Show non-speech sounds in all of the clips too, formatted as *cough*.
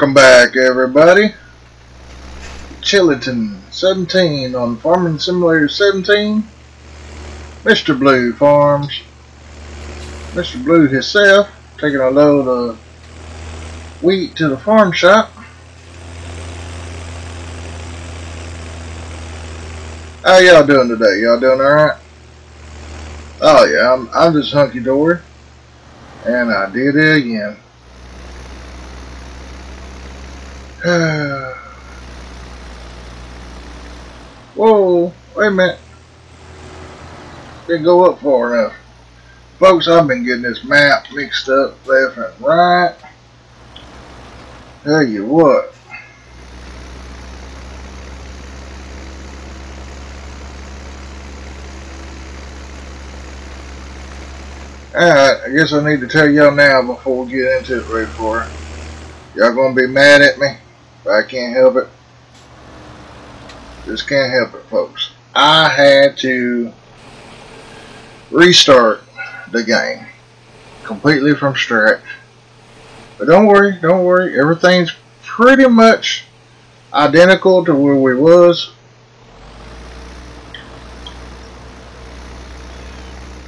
Welcome back, everybody. Chellington 17 on Farming Simulator 17. Mr. Blue Farms. Mr. Blue himself taking a load of wheat to the farm shop. How y'all doing today? Y'all doing alright? Oh yeah, I'm, I'm just hunky-dory. And I did it again. *sighs* Whoa, wait a minute. Didn't go up far enough. Folks, I've been getting this map mixed up left and right. Tell you what. Alright, I guess I need to tell y'all now before we get into it right for Y'all gonna be mad at me, but I can't help it. Just can't help it, folks. I had to restart the game completely from scratch. But don't worry, don't worry. Everything's pretty much identical to where we was.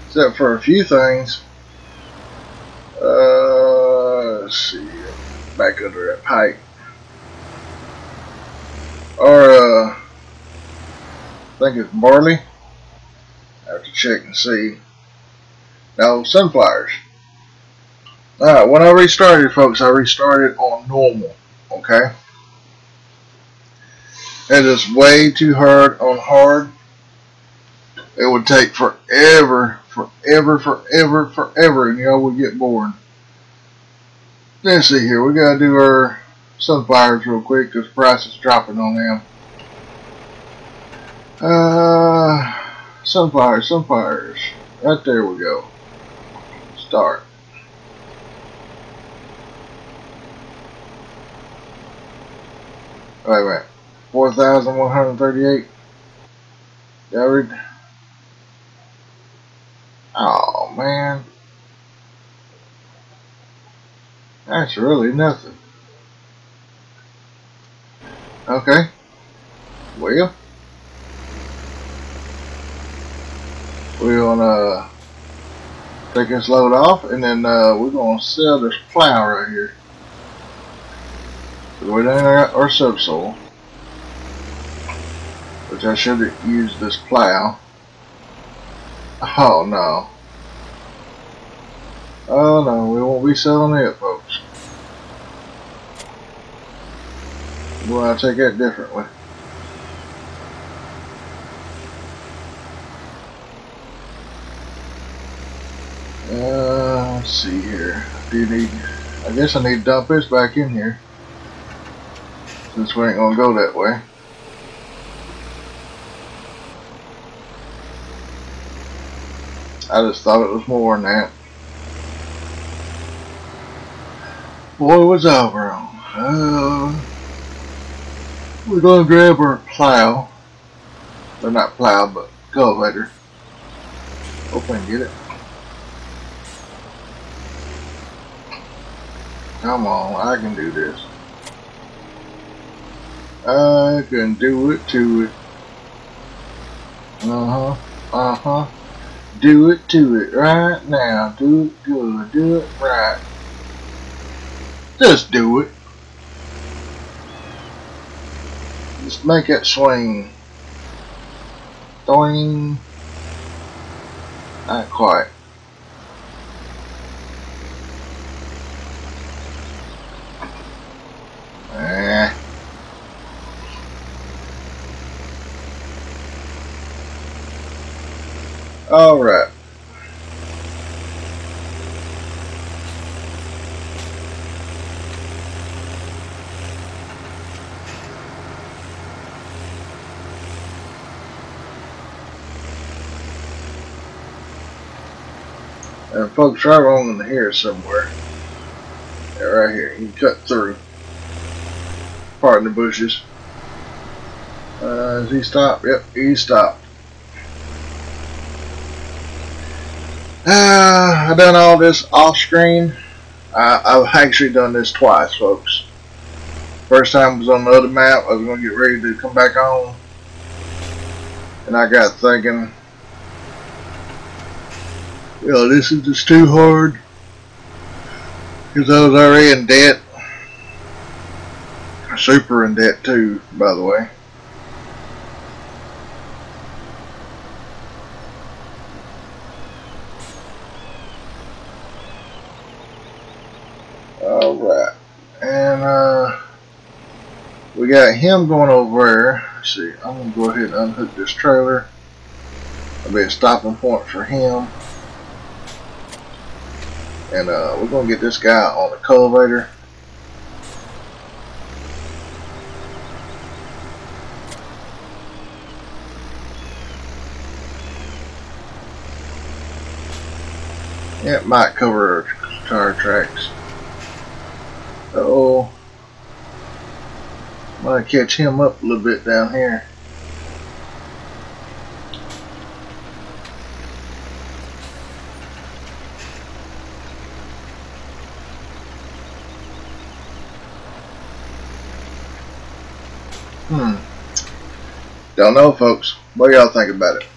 Except for a few things. Uh, let's see. Back under that pipe. Or, uh, I think it's barley. I have to check and see. No, sunflowers. Alright, when I restarted, folks, I restarted on normal. Okay? It is way too hard on hard. It would take forever, forever, forever, forever, and y'all would get bored. Let's see here. We gotta do our sunflowers real quick because price is dropping on them. Uh, sunflowers, sunflowers. Right there we go. Start. Wait, wait. 4,138. Average. Oh, man. That's really nothing. Okay. Well. We're gonna take this load off and then uh, we're gonna sell this plow right here. We're doing our, our subsoil. Which I should have used this plow. Oh no. Oh no, we won't be selling it, folks. Well, I'll take it differently. Uh, let's see here. Do you need? I guess I need to dump this back in here. Since we ain't gonna go that way. I just thought it was more than that. Boy, was up, bro? Uh, we're gonna grab our plow. Or not plow, but cultivator. Hope I can get it. Come on, I can do this. I can do it to it. Uh-huh, uh-huh. Do it to it right now. Do it good. Do it right. Just do it. Just make it swing. Doing. Not quite. Eh. All folks, right along in here somewhere. Yeah, right here. You can cut through. Part in the bushes. Uh, has he stopped? Yep, he stopped. Uh, I've done all this off screen. I, I've actually done this twice, folks. First time was on the other map. I was going to get ready to come back on. And I got thinking, know, this is just too hard. Because I was already in debt. Super in debt too, by the way. Alright. And, uh, we got him going over there. Let's see, I'm going to go ahead and unhook this trailer. That'll be a stopping point for him. And, uh, we're going to get this guy on the cultivator. It might cover our tire tracks. Uh oh. Might catch him up a little bit down here. Hmm. Don't know, folks. What y'all think about it?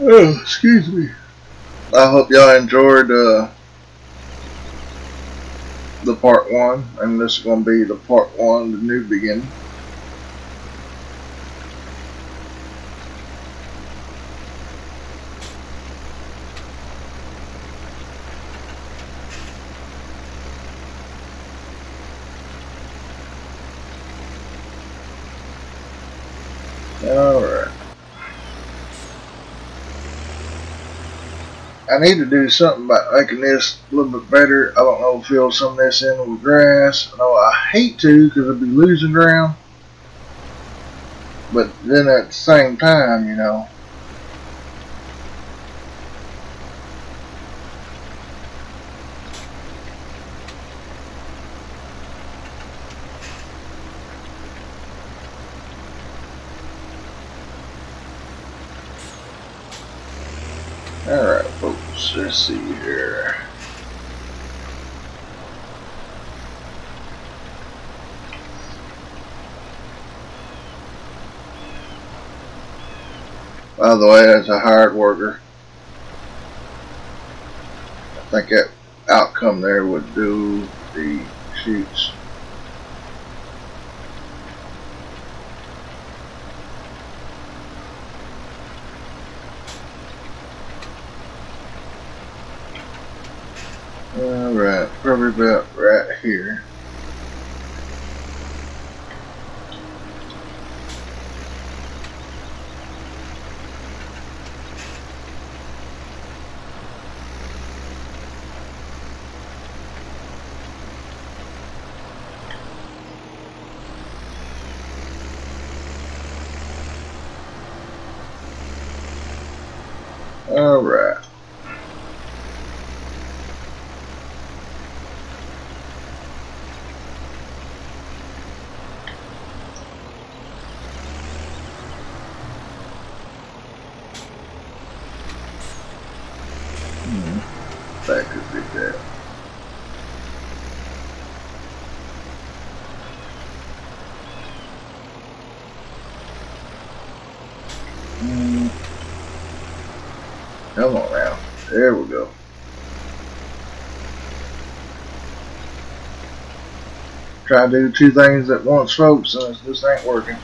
Oh, excuse me. I hope y'all enjoyed uh, the part one, and this is going to be the part one, the new beginning. Alright. I need to do something about making this a little bit better. I don't know, fill some of this in with grass. I know I hate to because I'll be losing ground. But then at the same time, you know, Alright, folks, let's see here. By the way, as a hired worker, I think that outcome there would do the shoots. Alright, probably about right here. Alright. Hmm. That could be that. Hmm. Come on now. There we go. Try to do two things at once, folks, and this- this ain't working.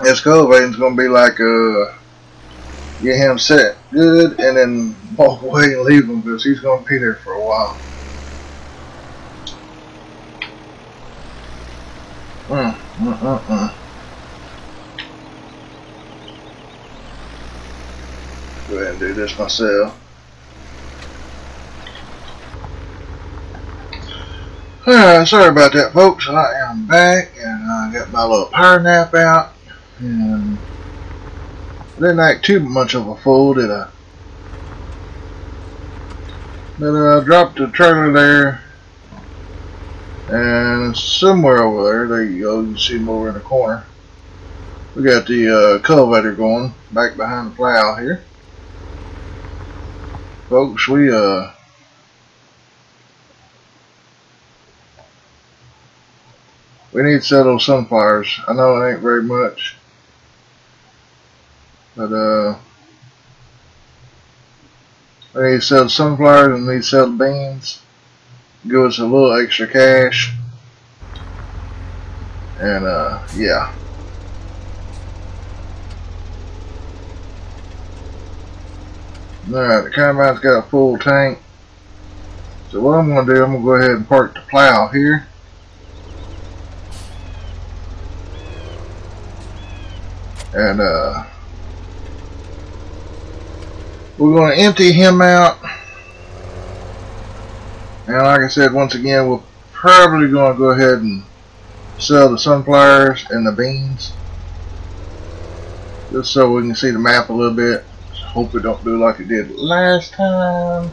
This cultivating's gonna be like uh get him set good and then walk away and leave him because he's gonna be there for a while. Mm, mm, mm, mm. Go ahead and do this myself. Alright, sorry about that folks. I am back and I got my little power nap out and Didn't act too much of a fool, did I? But uh, I dropped the trailer there. And somewhere over there, there you go, you can see them over in the corner. We got the uh, cultivator going back behind the plow here. Folks, we uh we need to those sunflowers. I know it ain't very much. But uh to sell sunflowers and need sell beans. Give us a little extra cash. And uh yeah. Alright, the combine's got a full tank. So what I'm going to do, I'm going to go ahead and park the plow here. And uh, we're going to empty him out. And like I said, once again, we're probably going to go ahead and sell the sunflowers and the beans. Just so we can see the map a little bit. Hope it don't do like it did last time.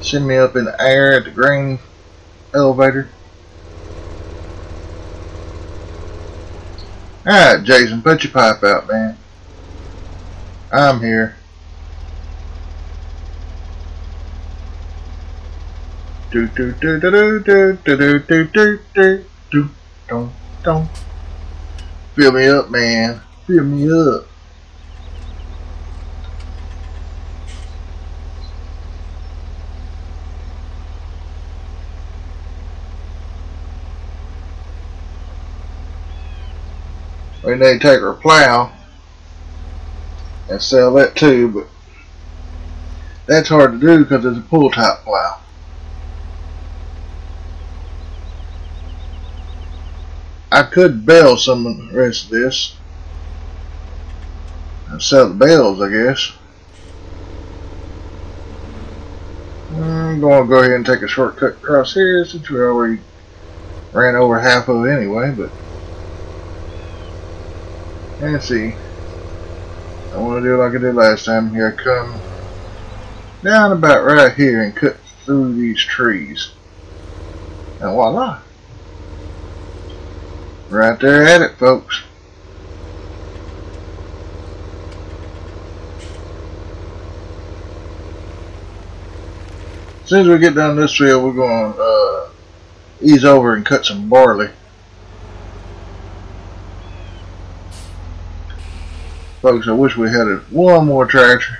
Send me up in the air at the grain elevator. Alright, Jason, put your pipe out, man. I'm here. Do do do do do do do do do do do don't don't Fill me up, man. Fill me up. We need to take our plow and sell that too, but that's hard to do because it's a pull type plow. I could bale some of the rest of this and sell the bales, I guess. I'm going to go ahead and take a shortcut across here since we already ran over half of it anyway, but Let's see. I want to do like I did last time. Here I come down about right here and cut through these trees. And voila. Right there at it, folks. As soon as we get down this field, we're going to uh, ease over and cut some barley. Folks, I wish we had one more tractor.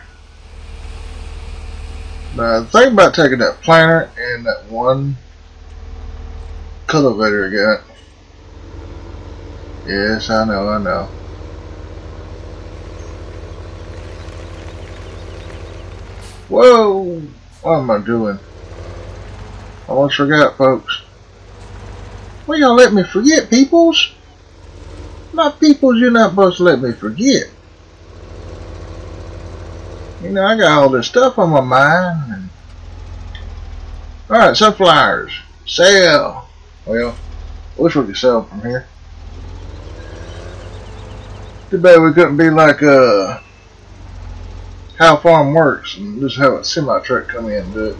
Now, think about taking that planter and that one cultivator got. Yes, I know, I know. Whoa! What am I doing? I almost forgot, folks. Well, y'all let me forget, peoples? My peoples, you're not supposed to let me forget. You know, I got all this stuff on my mind. Alright, sunflowers. Sell. Well, wish we could sell from here. Too bad we couldn't be like uh how farm works and just have a semi truck come in and do it.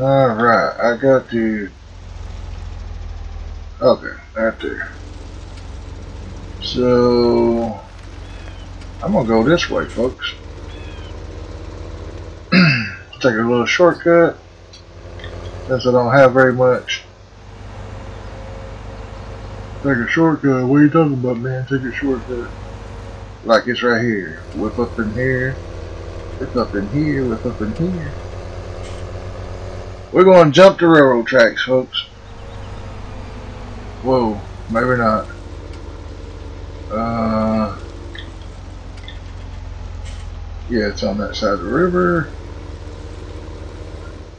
Alright, I got to Okay, right there. So, I'm to go this way, folks. *clears throat* Take a little shortcut, since I don't have very much. Take a shortcut. What are you talking about, man? Take a shortcut. Like it's right here. Whip up in here. Whip up in here. Whip up in here. We're going to jump the railroad tracks, folks. Whoa, maybe not. Uh, yeah, it's on that side of the river.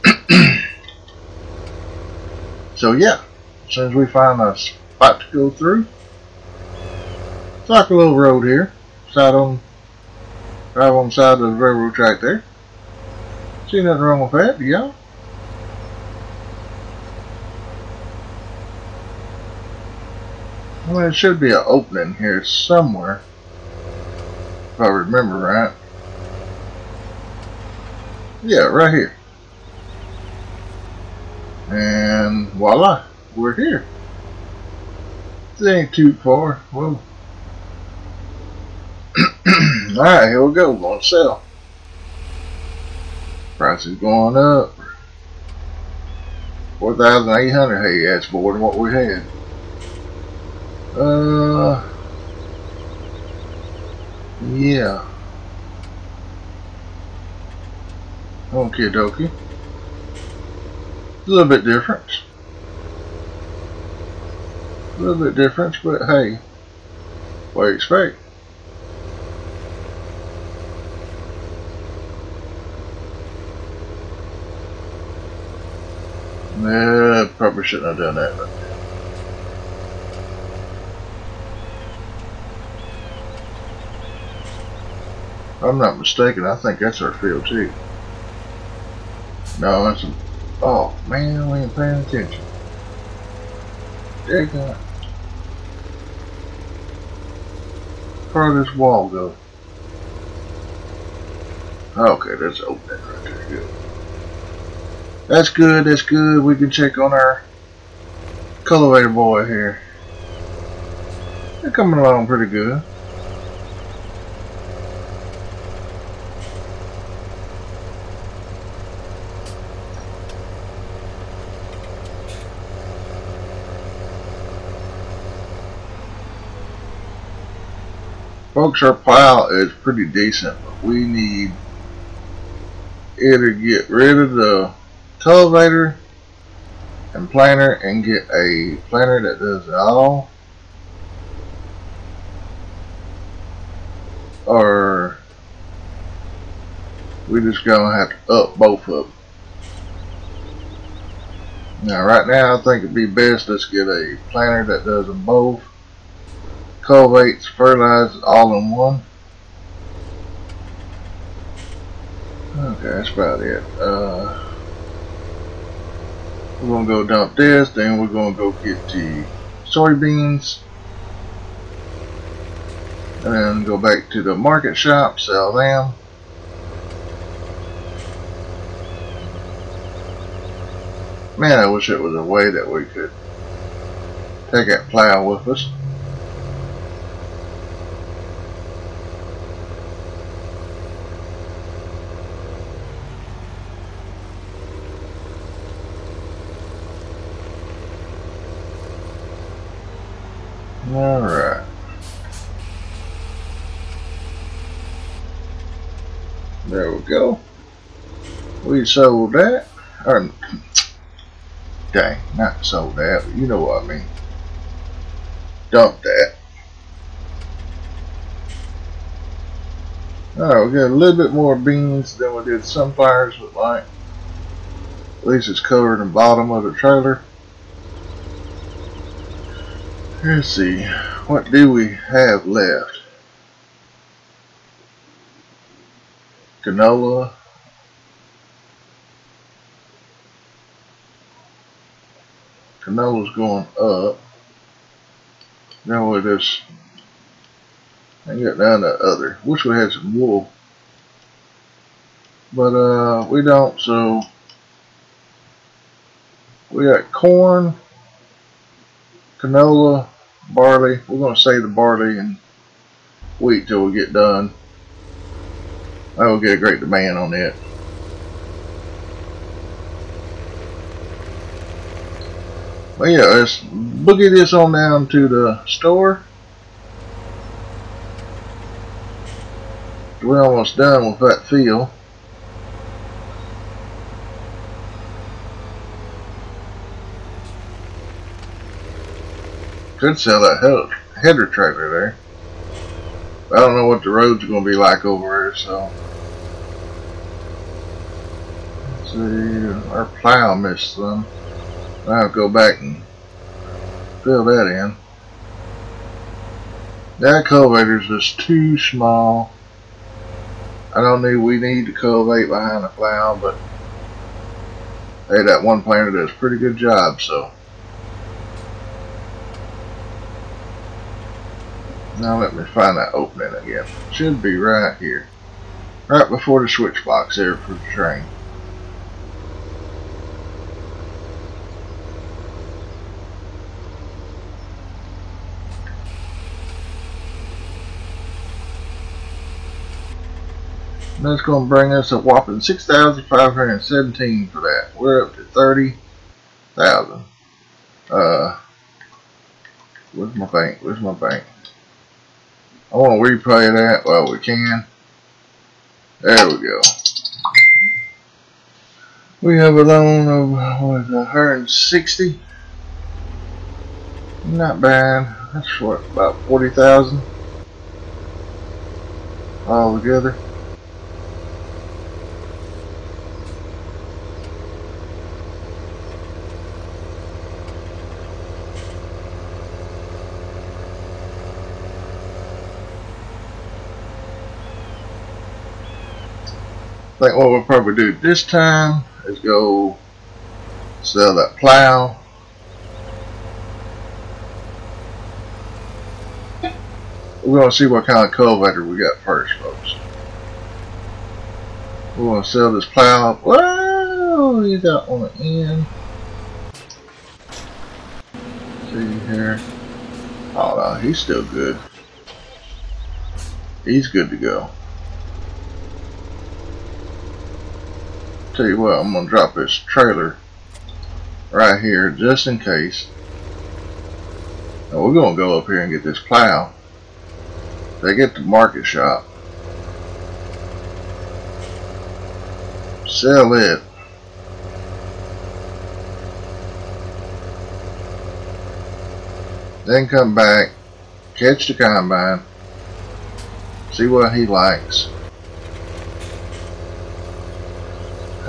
*clears throat* so yeah, as soon as we find a spot to go through, it's like a little road here. Side on, drive on side of the railroad track there. See nothing wrong with that, do y'all? Well, there should be an opening here somewhere. If I remember right. Yeah, right here. And voila, we're here. It ain't too far. Well, *clears throat* alright, here we go. Going to sell. Price is going up. 4,800. Hey, that's more than what we had. Uh, yeah. Okay, dokie. A little bit different. A little bit different, but hey, what do you expect? Nah, probably shouldn't have done that. But. I'm not mistaken, I think that's our field too. No, that's a, oh man, we ain't paying attention. There you Did this wall go? Okay, that's open right there. Good. That's good, that's good. We can check on our cultivator boy here. They're coming along pretty good. Our pile is pretty decent, but we need either get rid of the cultivator and planter and get a planter that does it all or we just gonna have to up both of them now right now I think it'd be best let's get a planter that does them both cultivates, fertilizes all in one. Okay, that's about it. Uh, we're gonna go dump this, then we're gonna go get the soybeans, and then go back to the market shop, sell them. Man, I wish it was a way that we could take that plow with us. Alright. There we go. Sold that. Or, dang, not sold that, but you know what I mean. Dumped that. Alright, we got a little bit more beans than we did sunflowers, but like, at least it's covered in the bottom of the trailer. Let's see, what do we have left? Canola. Canola's going up. Now we just I get down to other. Wish we had some wool. But uh we don't so we got corn canola, barley. We're going to save the barley and wheat till we get done. I will get a great demand on it. But yeah, let's boogie this on down to the store. We're almost done with that field. Could sell that header trailer there. I don't know what the road's are going to be like over there, so. Let's see, our plow missed some. I'll go back and fill that in. That cultivator's just too small. I don't need, we need to cultivate behind the plow, but hey, that one planter does a pretty good job, so. Now let me find that opening again. Should be right here. Right before the switch box there for the train. That's going to bring us a whopping 6517 for that. We're up to 30,000. Uh, where's my bank? Where's my bank? I want to replay that while we can. There we go. We have a loan of what is it, 160. Not bad. That's what about 40,000 all together. Think oh, what we'll probably do this time is go sell that plow. We're going to see what kind of cultivator we got first, folks. We're going to sell this plow. Whoa, you got on the end. See here. Oh no, he's still good. He's good to go. Tell you what, I'm going to drop this trailer right here just in case. Now we're going to go up here and get this plow. They get the market shop. Sell it. Then come back, catch the combine, see what he likes.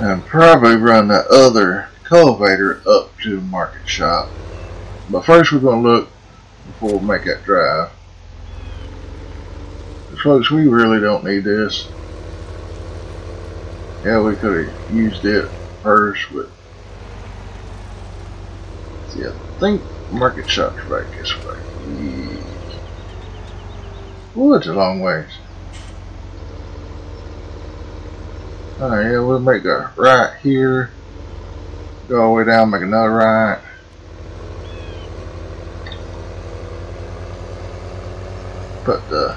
And probably run that other cultivator up to the market shop. But first we're going to look before we make that drive. Folks, we really don't need this. Yeah, we could have used it first, but see, I think market shop's right this way. Ooh, it's a long ways. Alright, yeah, we'll make a right here. Go all the way down, make another right. Put the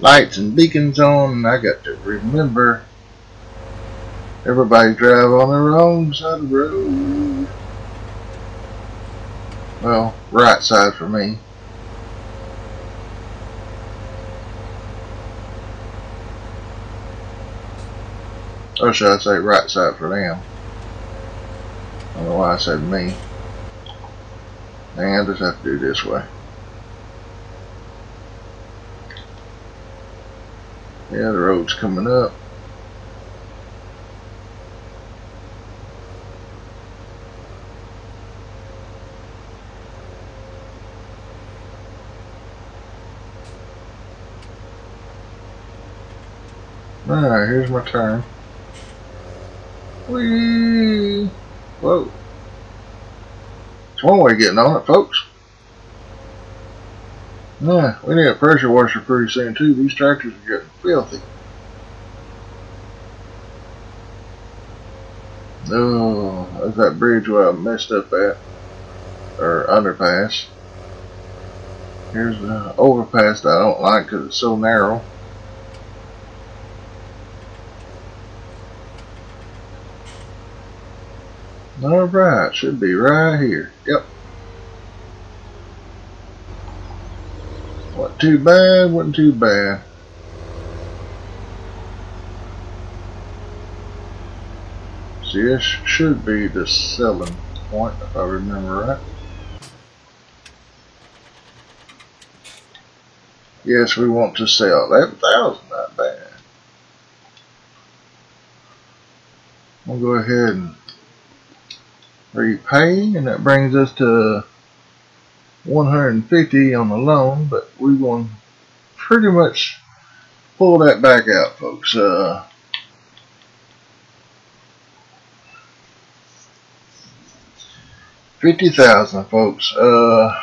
lights and beacons on, and I got to remember everybody drive on the wrong side of the road. Well, right side for me. Or should I say right side for them? I don't know why I said me. And I just have to do this way. Yeah, the road's coming up. Alright, here's my turn. Whee! Whoa. It's one way of getting on it, folks. Yeah, we need a pressure washer pretty soon too. These tractors are getting filthy. Oh, that's that bridge where I messed up at. Or underpass. Here's the overpass that I don't like because it's so narrow. Alright, should be right here. Yep. Wasn't too bad, wasn't too bad. See, this should be the selling point, if I remember right. Yes, we want to sell 11,000, not bad. We'll go ahead and repay and that brings us to 150 on the loan but we want to pretty much pull that back out folks uh, Fifty thousand, folks. Uh,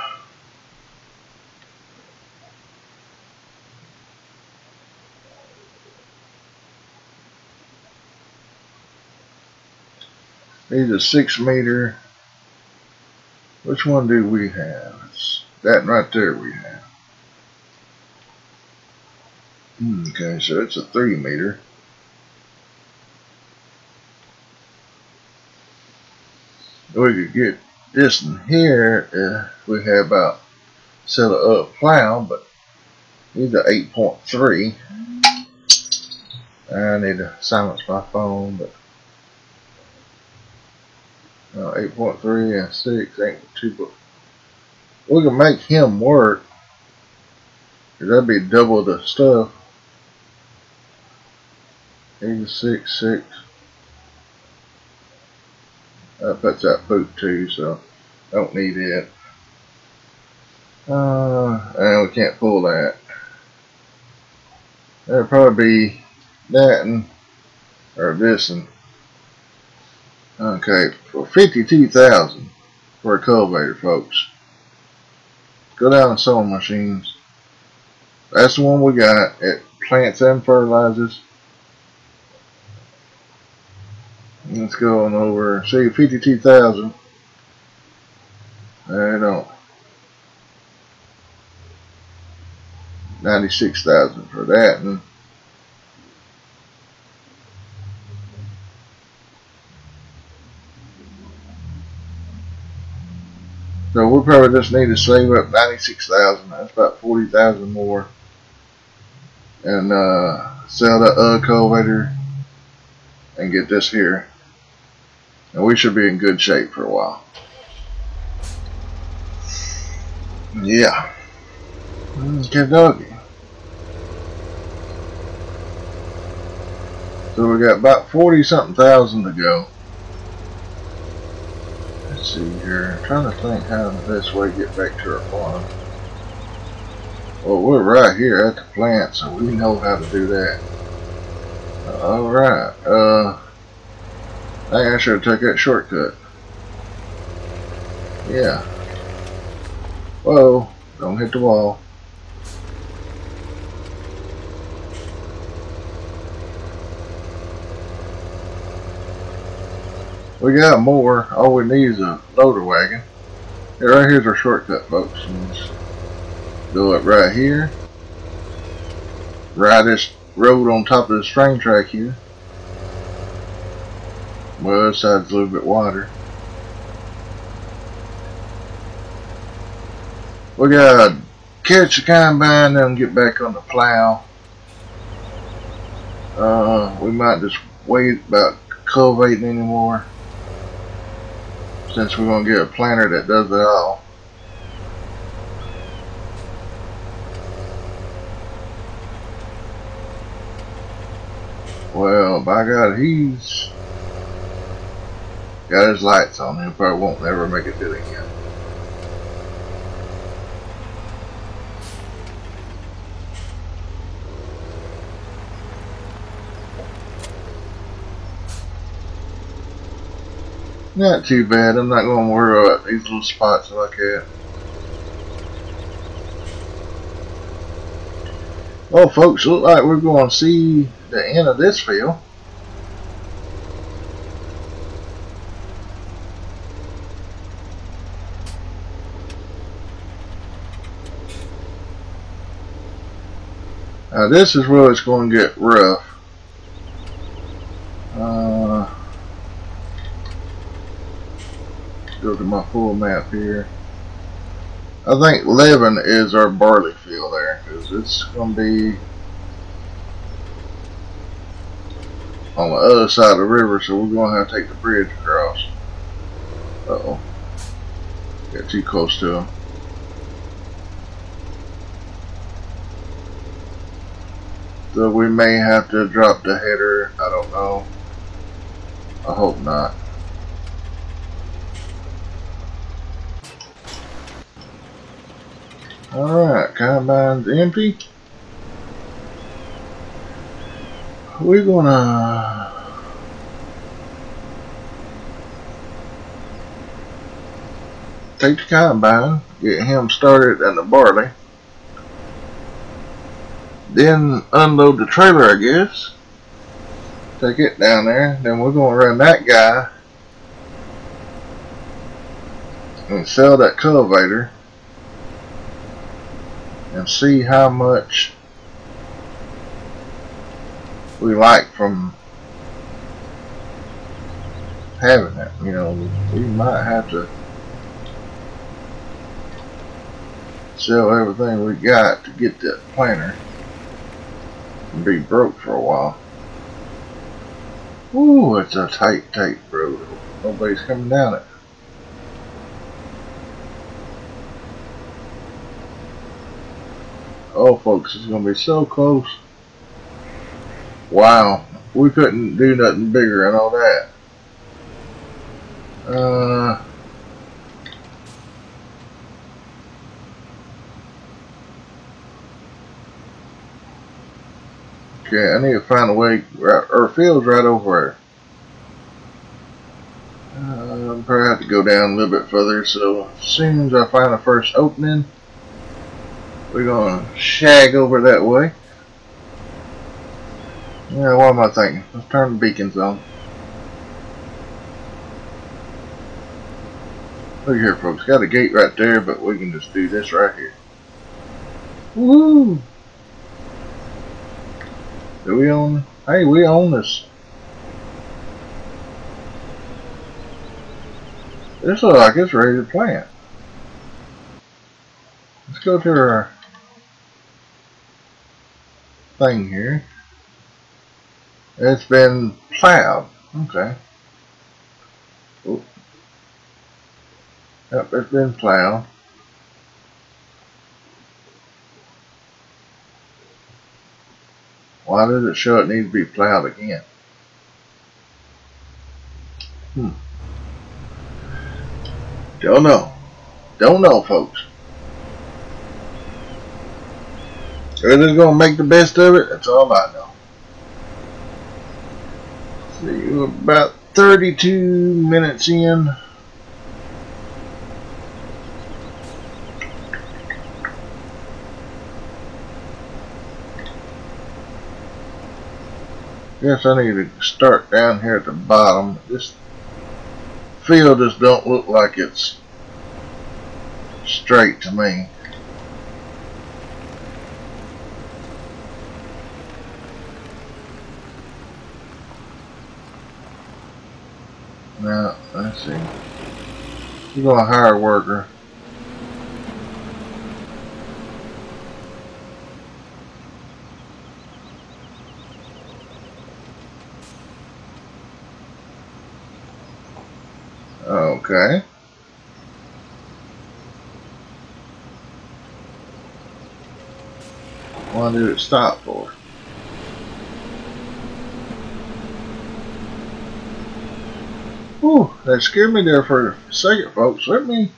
These are six meter. Which one do we have? It's that right there we have. Hmm, okay, so it's a three meter. We could get this in here if we have about set up plow, but these are 8.3. I need to silence my phone, but uh, 8.3 and 6 ain't too but we can make him work. That'd be double the stuff. 86 6 that puts that boot too so don't need it. Uh, and we can't pull that. That'd probably be that and or this and Okay, for 52000 for a cultivator, folks. Go down to sowing machines. That's the one we got at Plants and Fertilizers. Let's go on over. See, 52000 I don't. 96000 for that. And We probably just need to save up 96000 That's about 40000 more. And uh, sell that other cultivator and get this here. And we should be in good shape for a while. Yeah. Okay, doggy. So we got about 40 something thousand to go. See here. I'm trying to think how the best way to get back to our farm. Well, we're right here at the plant, so we know how to do that. Alright, uh, I think I should have took that shortcut. Yeah. Whoa, don't hit the wall. We got more. All we need is a loader wagon. Here, right here's our shortcut, folks. Go up right here. Ride this road on top of this train track here. Well, this side's a little bit wider. We gotta catch the combine and get back on the plow. Uh, we might just wait about cultivating anymore since we're going to get a planter that does it all. Well, by God, he's got his lights on. He probably won't never make it do it again. Not too bad. I'm not going to worry about uh, these little spots like that. Well, folks, look like we're going to see the end of this field. Now this is where it's going to get rough. Uh, go to my full map here. I think Levin is our barley field there because it's going to be on the other side of the river so we're going to have to take the bridge across. Uh oh. Got too close to him. So we may have to drop the header. I don't know. I hope not. Alright, combine's empty. We're gonna take the combine, get him started in the barley, then unload the trailer I guess, take it down there, then we're gonna run that guy and sell that cultivator and see how much we like from having it. You know, we might have to sell everything we got to get that planter and be broke for a while. Ooh, it's a tight, tight road. Nobody's coming down it. Oh, folks, it's going to be so close. Wow, we couldn't do nothing bigger and all that. Uh, okay, I need to find a way. Our field's right over there. Uh, I'll probably have to go down a little bit further. So as soon as I find the first opening, we're gonna shag over that way. Yeah, what am I thinking? Let's turn the beacons on. Look here, folks. Got a gate right there, but we can just do this right here. Woo! Do we own? Hey, we own this. This looks like it's ready to plant. Let's go to our thing here. It's been plowed. Okay. Yep, it's been plowed. Why does it show it needs to be plowed again? Hmm. Don't know. Don't know, folks. Just going to make the best of it. That's all I know. See, we're about 32 minutes in. Guess I need to start down here at the bottom. This field just don't look like it's straight to me. Now, let's see. You're going to hire a worker. Okay. What did it stop for? Whew, that scared me there for a second, folks. Let me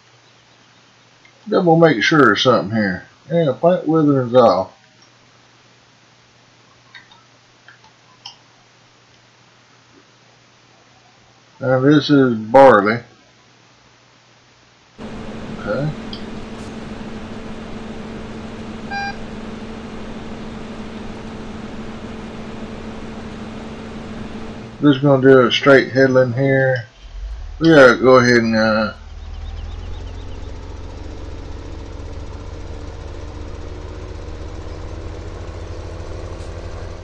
double make sure of something here. Yeah, plant witherings off. Now this is barley. Okay. Just gonna do a straight headland here. Gotta go ahead and uh,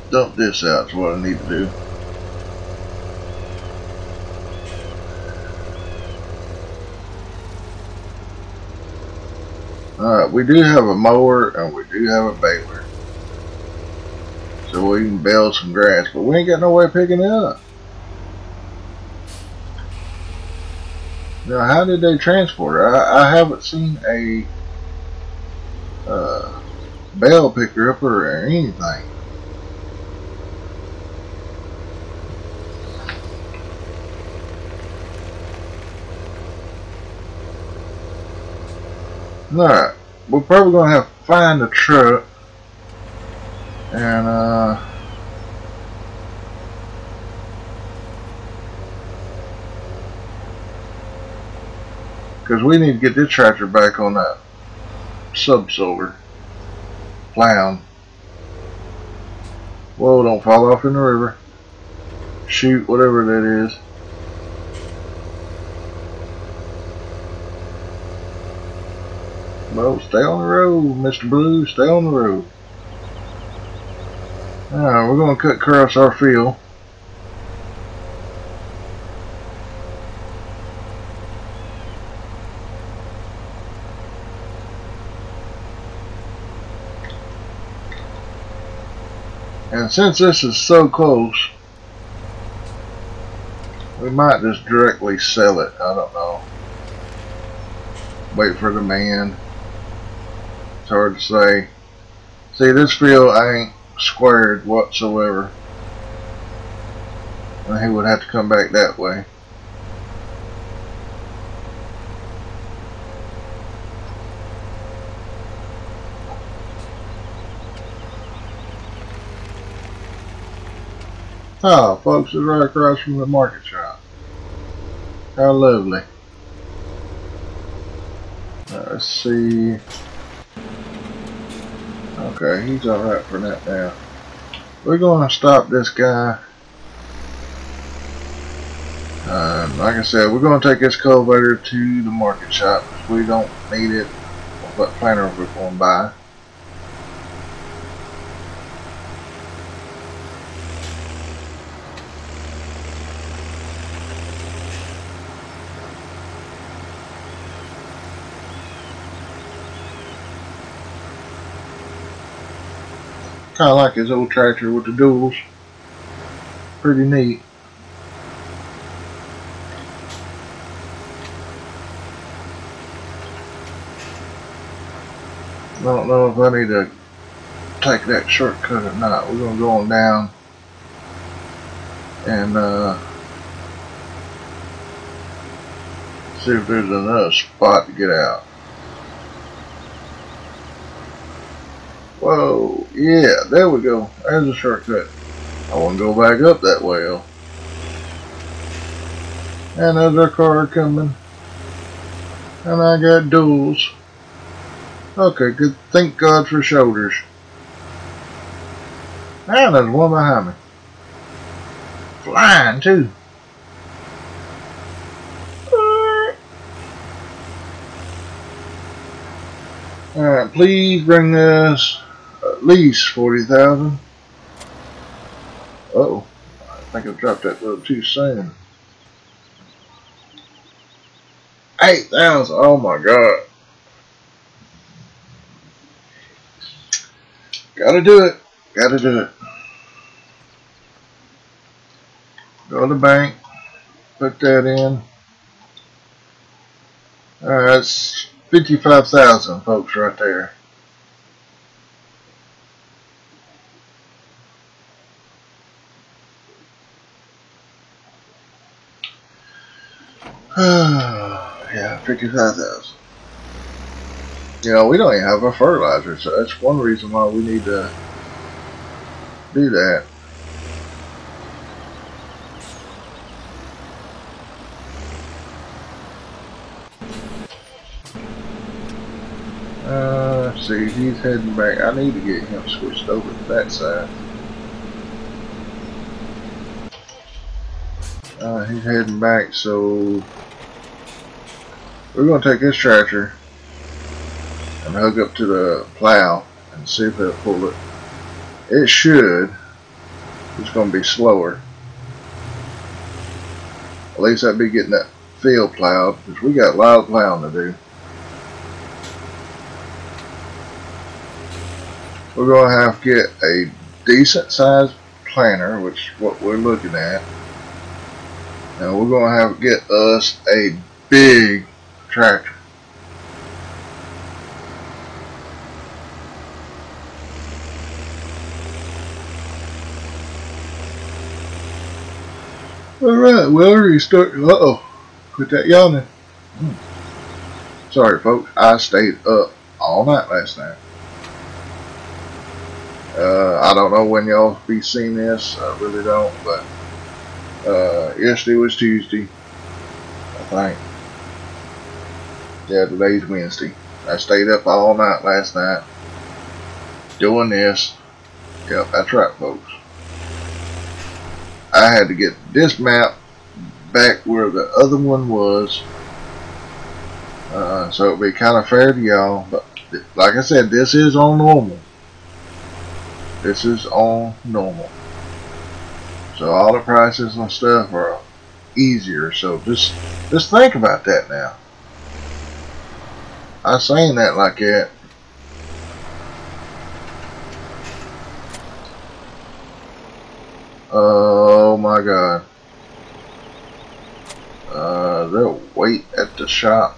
dump this out is what I need to do. Alright, we do have a mower and we do have a baler. So we can bale some grass, but we ain't got no way of picking it up. Now, how did they transport it? I, I haven't seen a uh, bale picker up or anything. Alright, we're probably going to have to find a truck and uh because we need to get this tractor back on that subsoiler plow. Whoa, don't fall off in the river. Shoot, whatever that is. Well, stay on the road, Mr. Blue. Stay on the road. Alright, we're going to cut across our field. And since this is so close, we might just directly sell it. I don't know. Wait for demand. It's hard to say. See, this field ain't squared whatsoever. And he would have to come back that way. Oh, folks, it's right across from the market shop. How lovely. let's see. Okay, he's alright for that now. We're going to stop this guy. Uh, like I said, we're going to take this cultivator to the market shop. We don't need it. What planter we're going to Kind of like his old tractor with the duals. Pretty neat. I don't know if I need to take that shortcut or not. We're going to go on down and uh, see if there's another spot to get out. Whoa, yeah, there we go. There's a shortcut. I want to go back up that way. though. And there's car coming. And I got duals. Okay, good. Thank God for shoulders. And there's one behind me. Flying, too. Alright, please bring this at least 40,000. Uh oh, I think I dropped that little too soon. 8,000, oh my god. Gotta do it, gotta do it. Go to the bank, put that in. Alright, that's 55,000 folks right there. *sighs* yeah, 55,000. You know, we don't even have a fertilizer, so that's one reason why we need to do that. Uh, see, he's heading back. I need to get him switched over to that side. Uh, he's heading back, so we're going to take this tractor and hook up to the plow and see if it'll pull it. It should. It's going to be slower. At least I'd be getting that field plowed because we got a lot of plowing to do. We're going to have to get a decent sized planter, which is what we're looking at. And we're going to have to get us a big tractor. Alright, well, you start. Uh oh. Quit that yawning. Hmm. Sorry, folks. I stayed up all night last night. Uh, I don't know when y'all be seeing this. I really don't, but uh, yesterday was Tuesday, I think. Yeah, today's Wednesday. I stayed up all night last night doing this. Yep, that's right, folks. I had to get this map back where the other one was. Uh, so it'll be kind of fair to y'all. But like I said, this is on normal. This is on normal. So all the prices and stuff are easier. So just just think about that now. I saying that like that. Oh my god. Uh, they'll wait at the shop.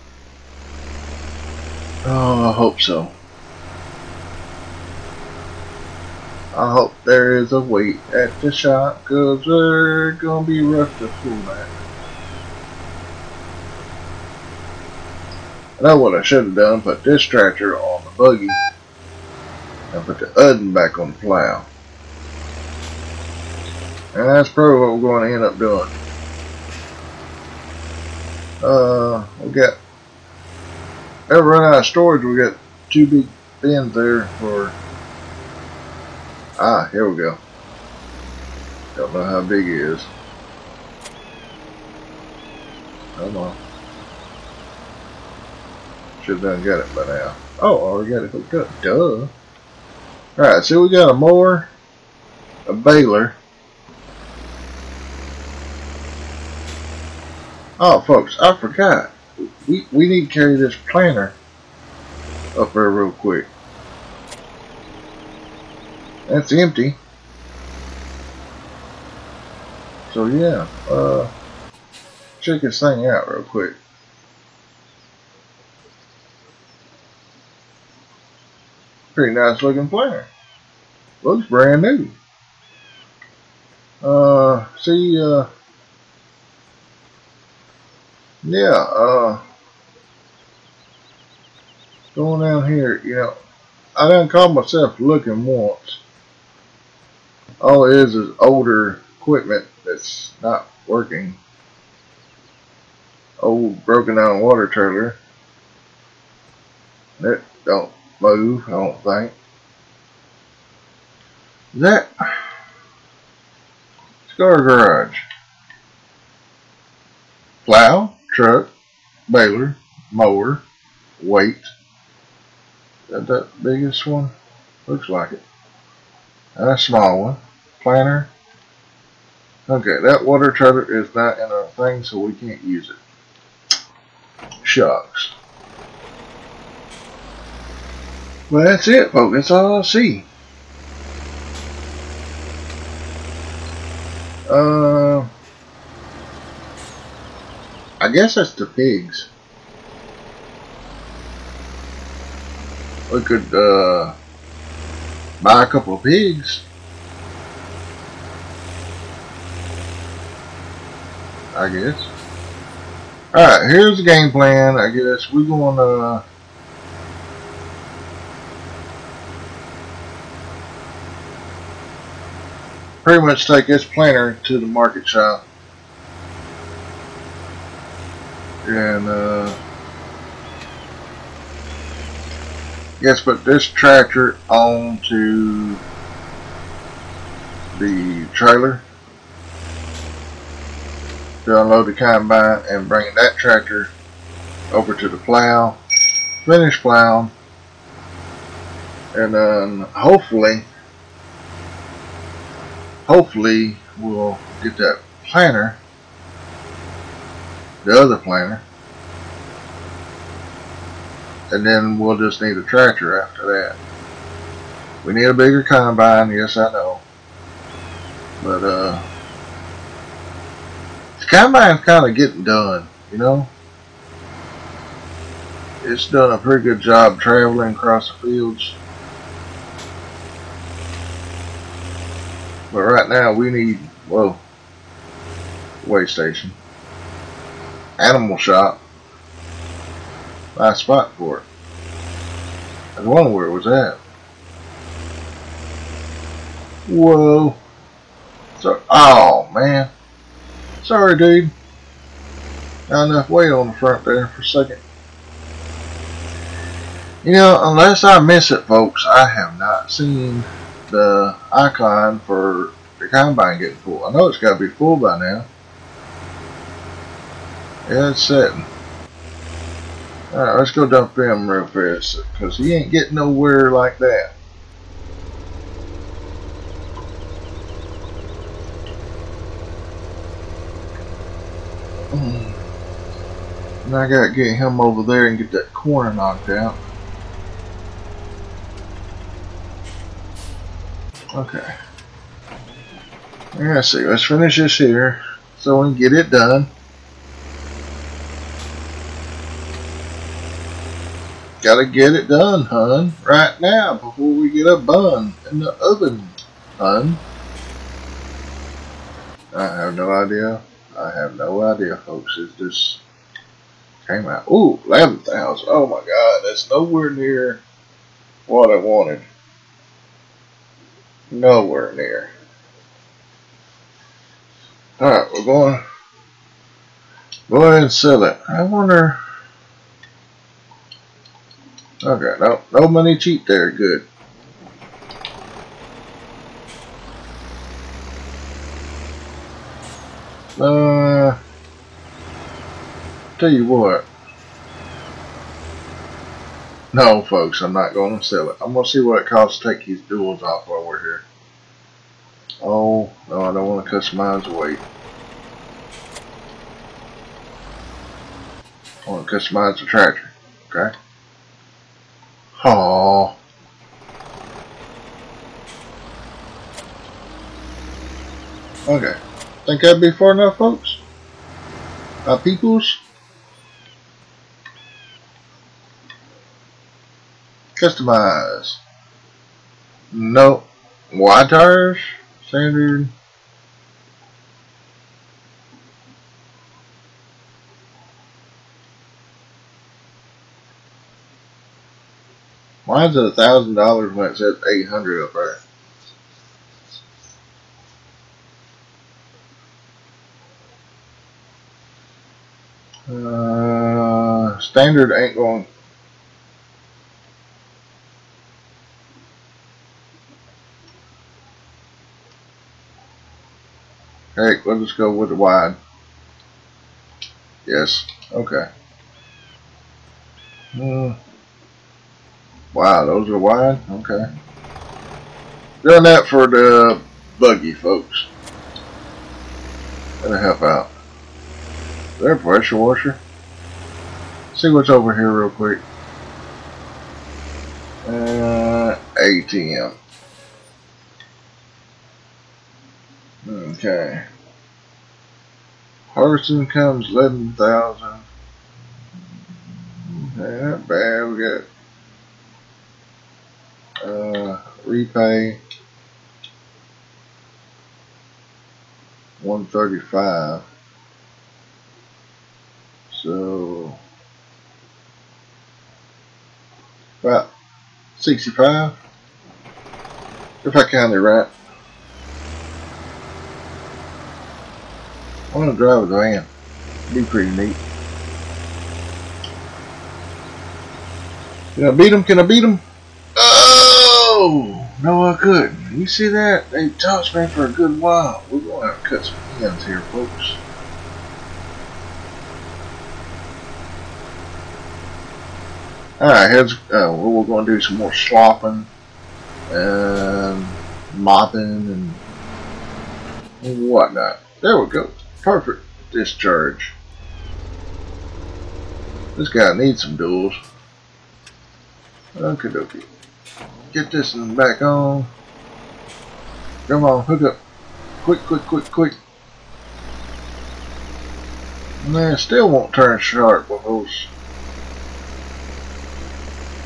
Oh, I hope so. I hope there is a wait at the shop, cause they're gonna be rough to fool that. I know what I should have done, put this tractor on the buggy, and put the Udden back on the plow. And that's probably what we're going to end up doing. Uh, we got, ever run out of storage, we got two big bins there for, ah, here we go. Don't know how big it is. Come on. Should have done got it by now. Oh, already got it hooked up. Duh. Alright, so we got a mower, a baler, Oh, folks, I forgot. We, we need to carry this planter up there real quick. That's empty. So yeah, uh, check this thing out real quick. Pretty nice looking planter. Looks brand new. Uh, see, uh, yeah, uh, going down here, you know, I done caught myself looking once. All it is is older equipment that's not working. Old broken down water trailer. That don't move, I don't think. That Scar Garage. Plow truck, baler, mower, weight. Is that that biggest one? Looks like it. And a small one. Planter. Okay, that water trailer is not in our thing, so we can't use it. Shucks. Well, that's it, folks. That's all I see. Uh... I guess that's the pigs. We could uh, buy a couple of pigs. I guess. Alright, here's the game plan. I guess we're going to... pretty much take this planter to the market shop. And uh, yes, but this tractor onto the trailer to unload the combine and bring that tractor over to the plow, finish plowing, and then hopefully, hopefully we'll get that planter the other planter. And then we'll just need a tractor after that. We need a bigger combine, yes I know. But uh the combine's kinda getting done, you know? It's done a pretty good job traveling across the fields. But right now we need, whoa, way station animal shop. Nice spot for it. I was where it was at. Whoa. So, oh, man. Sorry, dude. Not enough weight on the front there for a second. You know, unless I miss it, folks, I have not seen the icon for the combine getting full. I know it's got to be full by now. Yeah, it's setting. Alright, let's go dump him real fast, because he ain't getting nowhere like that. Hmm. And I gotta get him over there and get that corner knocked out. Okay. Let's see, let's finish this here so we can get it done. Gotta get it done, hun, right now before we get a bun in the oven, hun. I have no idea. I have no idea, folks. It's just came out. Ooh, 11,000. Oh my god, that's nowhere near what I wanted. Nowhere near. Alright, we're going go ahead and sell it. I wonder Okay, no no money cheap there, good. Uh tell you what. No, folks, I'm not going to sell it. I'm going to see what it costs to take these duals off while we're here. Oh, no, I don't want to customize the weight. I want to customize the tractor. Okay? Oh. Okay. Think that'd be far enough, folks? Uh, peoples? Customize. No. Wide tires? Standard. Mine's at a thousand dollars when it says eight hundred up there. Uh, standard ain't going Hey, let's just go with the wide. Yes. Okay. Hmm. Wow, those are wide? Okay. Doing that for the buggy, folks. That'll help out. There, pressure washer. See what's over here real quick. Uh, ATM. Okay. Harvesting comes 11,000. Okay, not bad. We got uh, repay 135. So about 65 if I count it right. I want to drive a van. Be pretty neat. Can I beat him? Can I beat him? Oh! No, I couldn't. You see that? They tossed me for a good while. We're going to have to cut some ends here, folks. Alright, heads. uh, we're going to do some more slopping and mopping and whatnot. There we go. Perfect discharge. This guy needs some duals. Okay, dokie. Get this one back on. Come on, hook up. Quick, quick, quick, quick. Man, still won't turn sharp with those.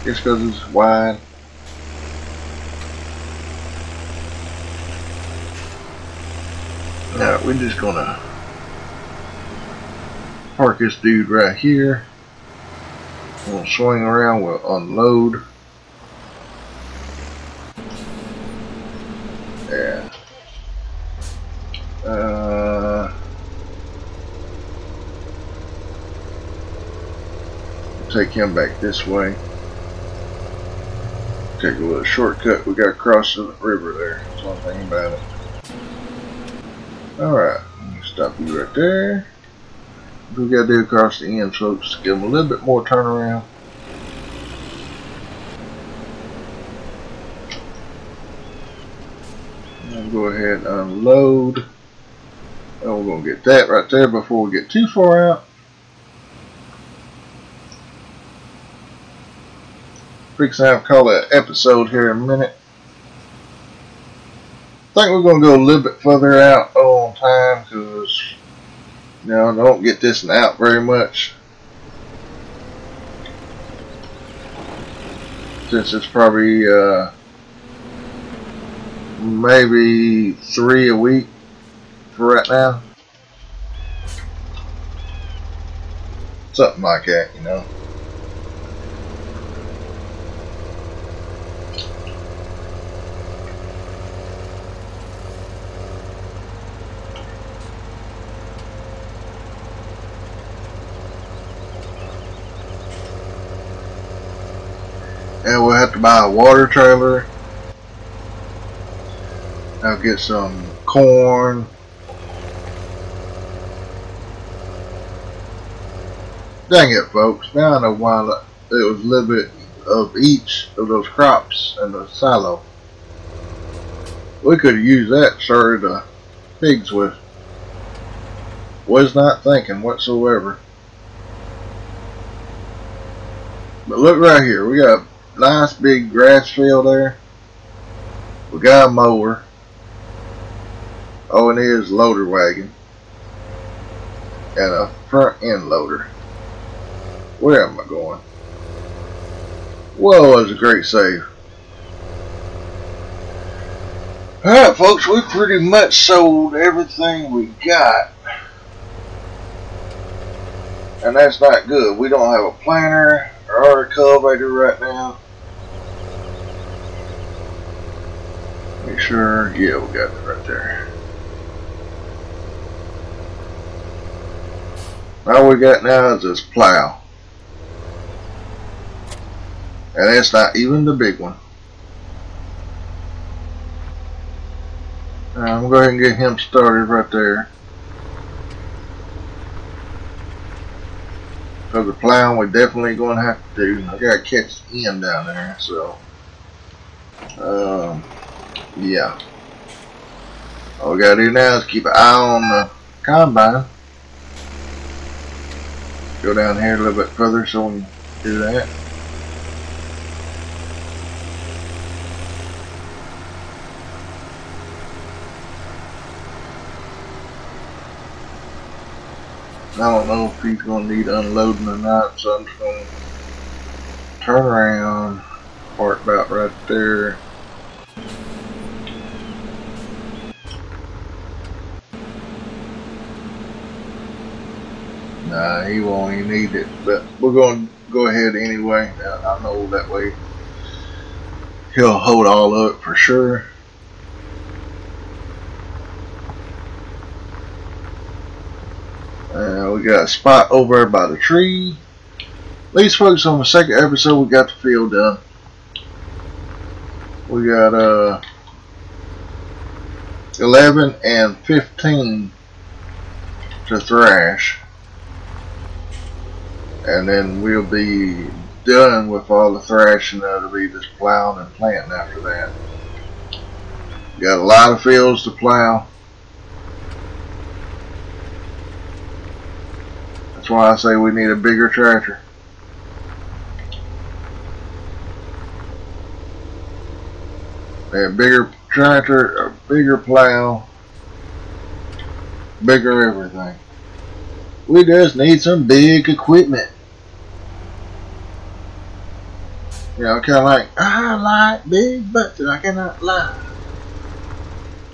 Just because it's wide. Now, we're just gonna park this dude right here. We'll swing around, we'll unload. Yeah. Uh, take him back this way. Take a little shortcut. We got across the river there. That's one thing about it. Alright. Stop you right there. We got to do across the end, folks, to give them a little bit more turnaround. Go ahead and unload. And we're going to get that right there before we get too far out. Fixing to call that episode here in a minute. I think we're going to go a little bit further out on time know, I don't get this out very much. Since it's probably, uh, maybe three a week for right now. Something like that, you know. Buy a water trailer. I'll get some corn. Dang it, folks. Now I know why it was a little bit of each of those crops in the silo. We could use that sir, the pigs with. Was not thinking whatsoever. But look right here. We got nice big grass field there. We got a mower. Oh, and here's loader wagon. And a front end loader. Where am I going? Whoa, that was a great save. Alright folks, we pretty much sold everything we got. And that's not good. We don't have a planter or a cultivator right now. Sure, yeah, we got it right there. All we got now is this plow. And it's not even the big one. I'm going to go ahead and get him started right there. So the plowing we're definitely going to have to do. I got to catch end down there, so. Um, yeah. All we got to do now is keep an eye on the combine. Go down here a little bit further so we can do that. I don't know if he's going to need unloading or not, so I'm just going to turn around, park about right there. Nah, he won't even need it, but we're going to go ahead anyway. I know that way he'll hold all up for sure. Uh, we got a spot over by the tree. Let's focus on the second episode. We got the field done. We got uh 11 and 15 to thrash. And then we'll be done with all the thrashing. That'll be just plowing and planting after that. Got a lot of fields to plow. That's why I say we need a bigger tractor. A bigger tractor, a bigger plow, bigger everything. We just need some big equipment. You know, kind of like, I like big butts and I cannot lie.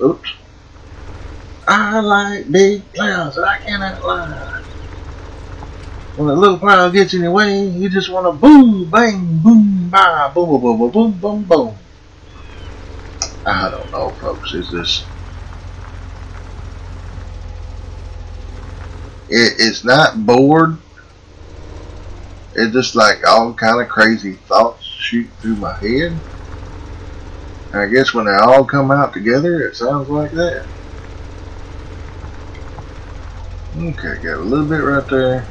Oops. I like big plows and I cannot lie when a little plow gets in your way, you just want to boom, bang, boom, bah, boom, boom, boom, boom, boom, boom. I don't know, folks. Is this? It, it's not bored. It's just like all kind of crazy thoughts shoot through my head. I guess when they all come out together, it sounds like that. Okay, got a little bit right there.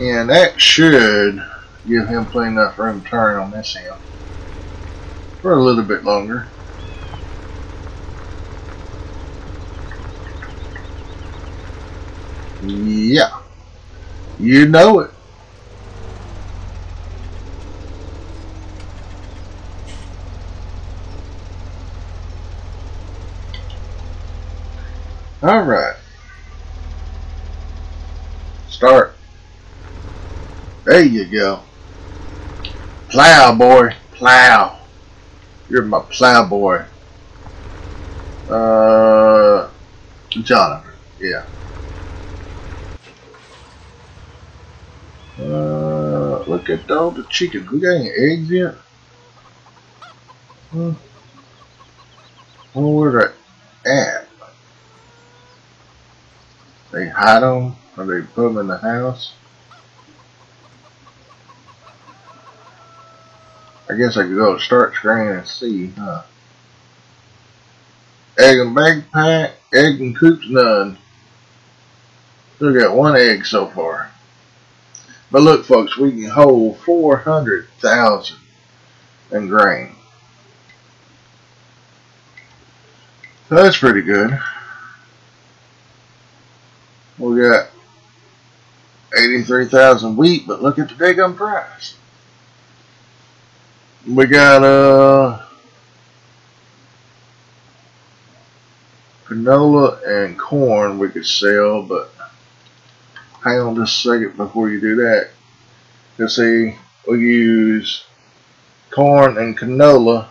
And that should give him plenty enough room to turn on this end for a little bit longer. Yeah. You know it. All right. Start. There you go. Plow, boy. Plow. You're my plow boy. Uh, Jonathan. Yeah. Uh, look at all the chickens. We got any eggs yet? Hmm. Well, where they at? They hide them or they put them in the house? I guess I could go to start screen and see, huh? Egg and backpack, egg and coops none. Still got one egg so far. But look, folks, we can hold 400,000 in grain. So that's pretty good. We got 83,000 wheat, but look at the daggum price. We got uh canola and corn we could sell, but hang on just a second before you do that. Let's see, we use corn and canola.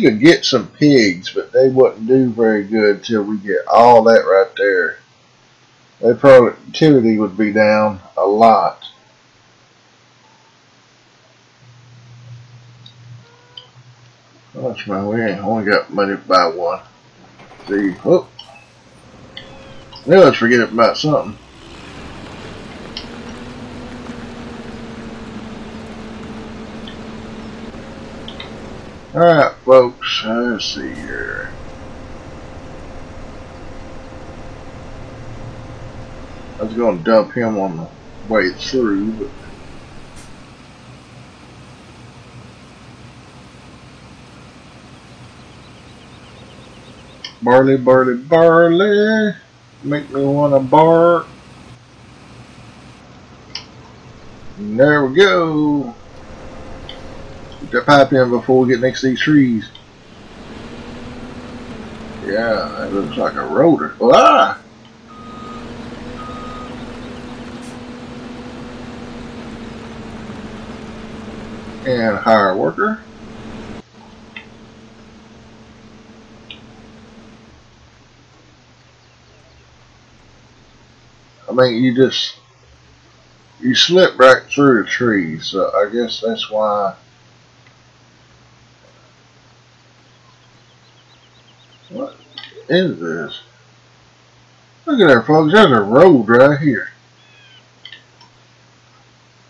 Could get some pigs, but they wouldn't do very good till we get all that right there. Their productivity would be down a lot. Gosh, man, we ain't only got money to buy one. See, oh, now let's forget about something. Alright, folks, let's see here. I was going to dump him on the way through, but Barley, barley, barley. Make me want to bark. And there we go. That pipe in before we get next to these trees. Yeah, that looks like a rotor. Ah! And hire a worker. I mean, you just, you slip right through the trees, so I guess that's why. Is this? Look at there, folks. There's a road right here.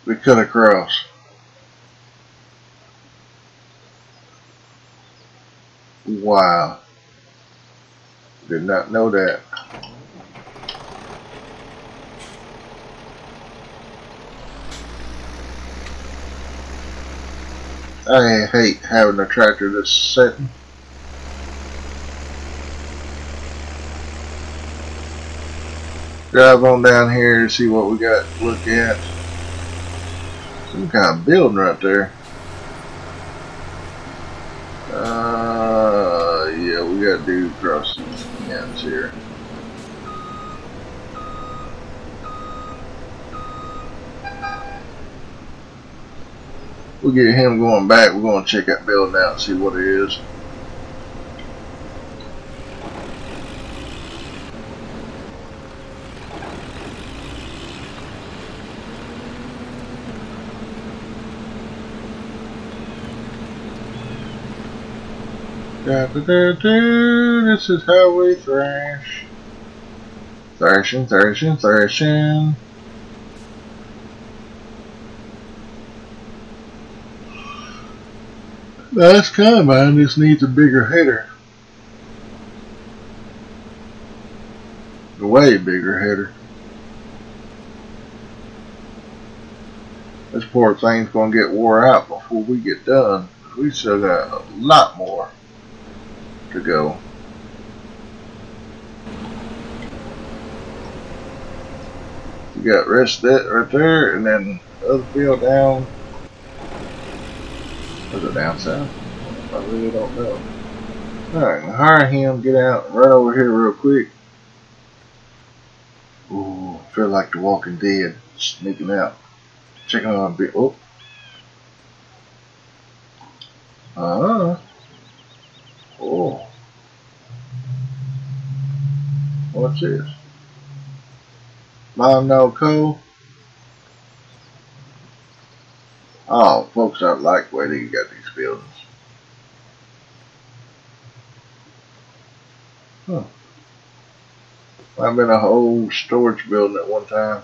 We cut across. Wow. Did not know that. I hate having a tractor that's sitting. Drive on down here to see what we got to look at. Some kind of building right there. Uh, yeah, we got to do cross ends here. We'll get him going back. We're going to check that building out and see what it is. Da, da, da, da, this is how we thrash. Thrashing, thrashing, thrashing. That's combine just needs a bigger header. A way bigger header. This poor thing's gonna get wore out before we get done. We still got a lot more to go. You got rest that right there, and then other field down. Was it down south? I really don't know. Alright, hire him, get out, right over here real quick. Ooh, feel like the Walking Dead sneaking out. Checking on a bit. Oh. Uh, oh. This? Mom No Co. Oh, folks don't like way they got these buildings. Huh. I've been a whole storage building at one time.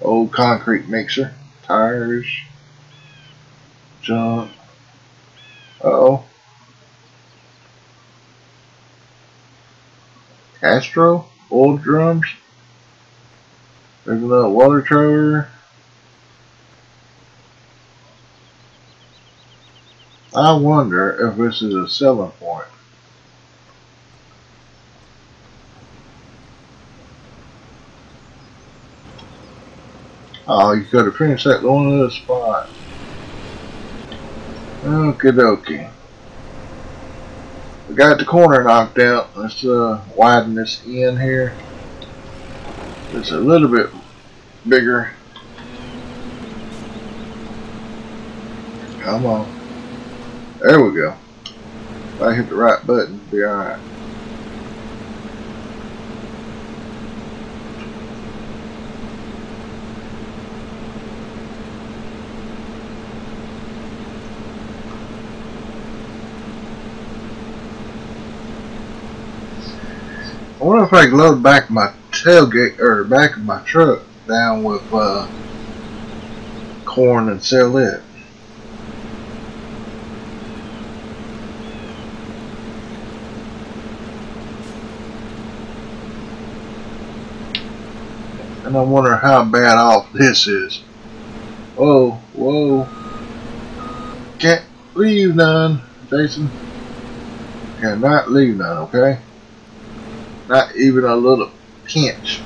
Old concrete mixer, tires, junk. Uh oh. Castro, old drums. There's another water tower. I wonder if this is a selling point. Oh, you could have finished that one other spot. Okie dokie. Got the corner knocked out. Let's uh, widen this in here. It's a little bit bigger. Come on. There we go. If I hit the right button, be alright. Wonder if I can load back my tailgate or back of my truck down with uh, corn and sell it. And I wonder how bad off this is. Whoa, whoa. Can't leave none, Jason. Cannot leave none, okay? Not even a little pinch.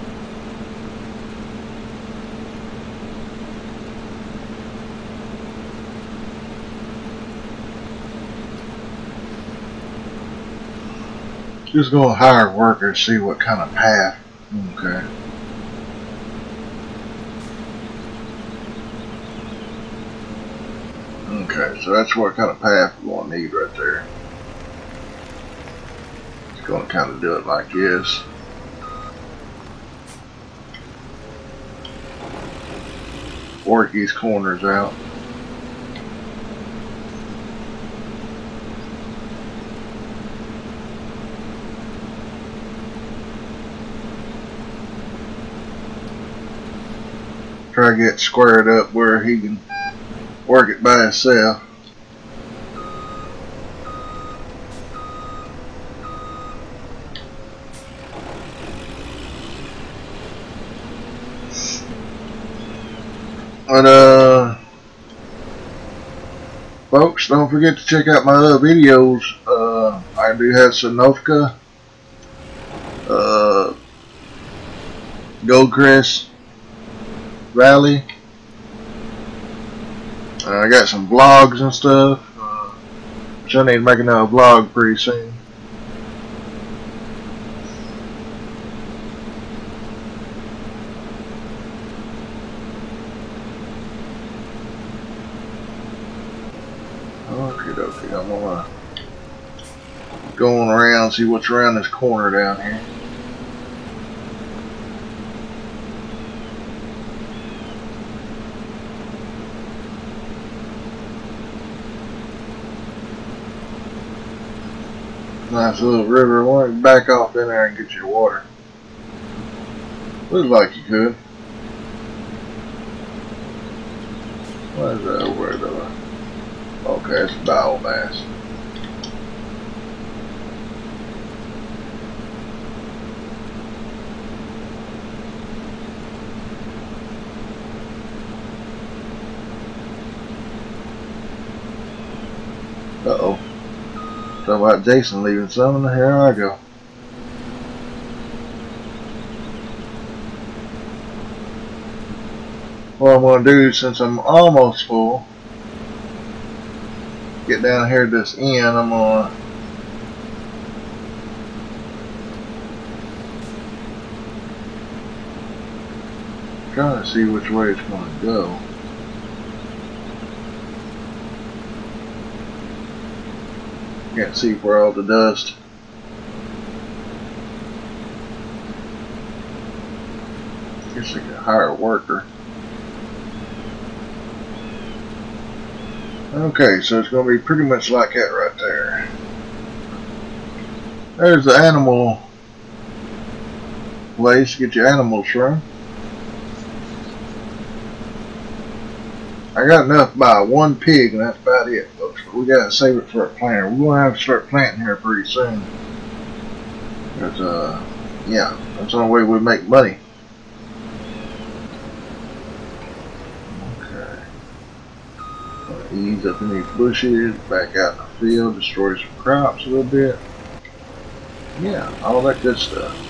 Just go hire workers, see what kind of path. Okay. Okay, so that's what kind of path we're going to need right there. Going to kind of do it like this. Work these corners out. Try to get squared up where he can work it by himself. And uh, folks, don't forget to check out my other videos. Uh, I do have Sanoka, uh, Goldcrest Valley. Uh, I got some vlogs and stuff. Uh, which I need to make another vlog pretty soon. Okay, okay, I'm gonna around see what's around this corner down here. Nice little river. Why don't you back off in there and get your water? Looks like you could. What is that over there? Okay, it's biomass. Uh-oh. About Jason leaving some, here I go. What I'm going to do, since I'm almost full, get down here to this end, I'm going to trying to see which way it's going to go. Can't see where all the dust. Guess I could hire a worker. Okay, so it's going to be pretty much like that right there. There's the animal place. to Get your animals from. I got enough buy one pig, and that's about it, But we got to save it for a planter. We're to have to start planting here pretty soon. Because, uh, yeah, that's the only way we make money. Okay. Ease up in these bushes, back out in the field, destroy some crops a little bit. Yeah, all that good stuff.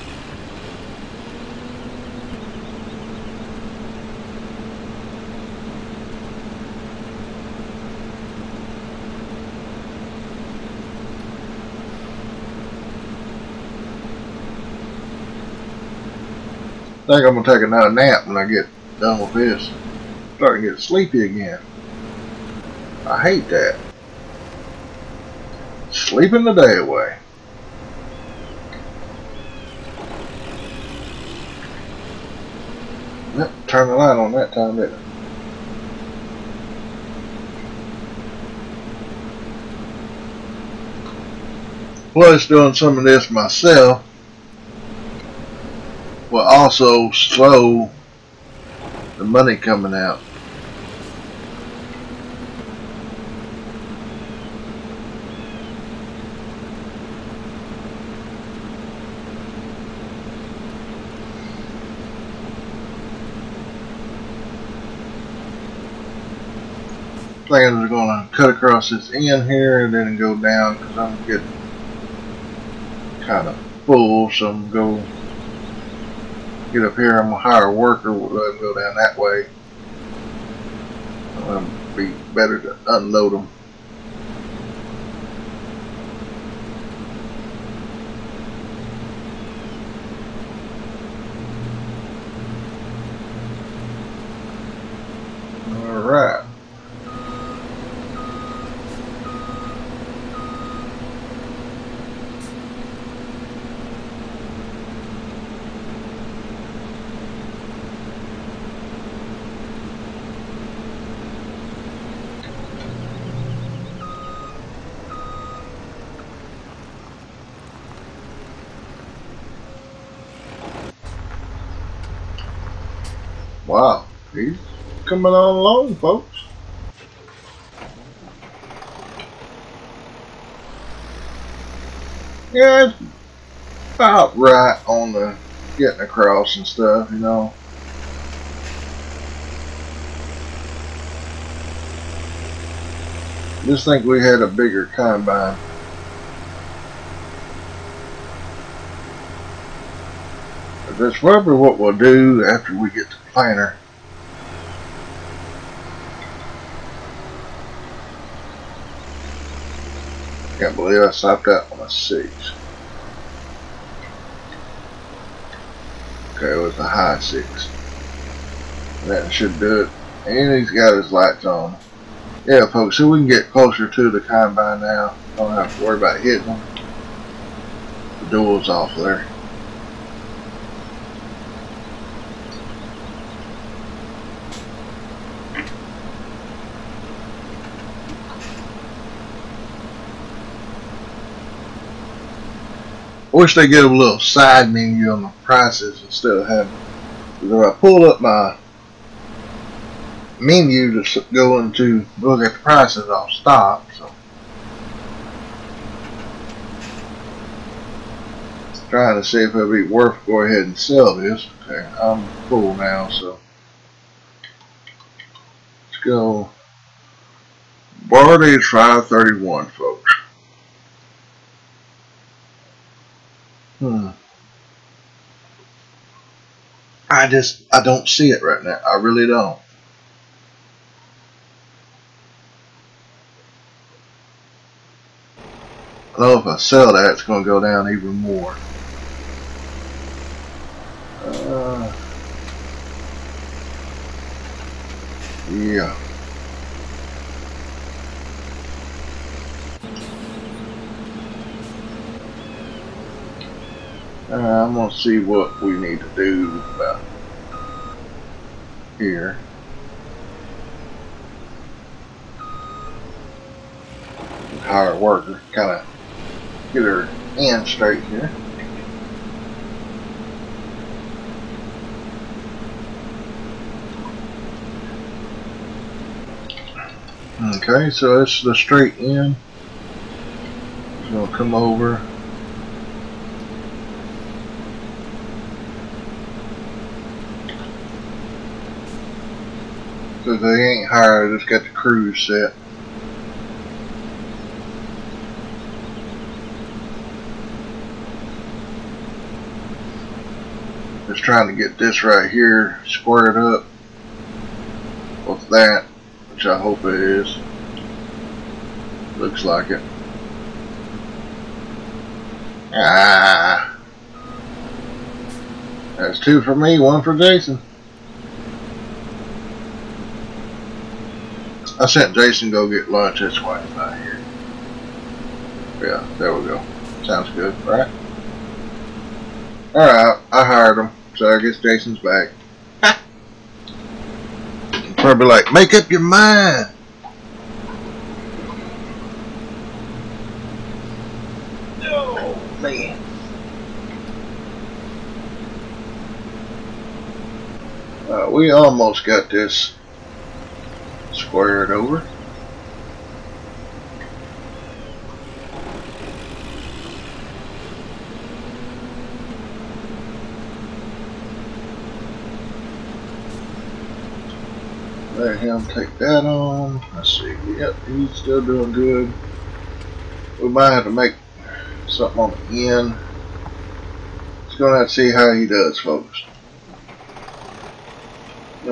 Think I'm gonna take another nap when I get done with this. Starting to get sleepy again. I hate that. Sleeping the day away. Yep, turn the light on that time, didn't it? Plus doing some of this myself will also slow the money coming out. Plans are going to cut across this end here and then go down because I'm getting kind of full so I'm going to go get up here, I'm gonna hire a worker, we'll go down that way. It'll be better to unload them. All right. Wow, he's coming on along, folks. Yeah, about right on the getting across and stuff, you know. Just think we had a bigger combine. That's probably what we'll do after we get the planter. Can't believe I stopped out on a six. Okay, it was a high six. That should do it. And he's got his lights on. Yeah, folks, so we can get closer to the combine now. Don't have to worry about hitting them. The door's off there. I wish they get a little side menu on the prices instead of having. Because if I pull up my menu to go into look at the prices off stock. So trying to see if it'd be worth go ahead and sell this. Okay, I'm full now, so let's go. Barley is 531, folks. Hmm. I just, I don't see it right now. I really don't. I know if I sell that, it's going to go down even more. Uh, yeah. Uh, I'm going to see what we need to do about here. Hire a worker, kind of get her in straight here. Okay, so that's the straight in. So I'll come over. So they ain't hired, just got the crew set. Just trying to get this right here squared up with that, which I hope it is. Looks like it. Ah. That's two for me, one for Jason. I sent Jason go get lunch. That's why he's not here. Yeah, there we go. Sounds good, right? Alright, I hired him. So I guess Jason's back. *laughs* Probably like, make up your mind. Oh, man. Uh, we almost got this squared over. Let him take that on. Let's see. Yep, he's still doing good. We might have to make something on the end. Just gonna have to see how he does, folks.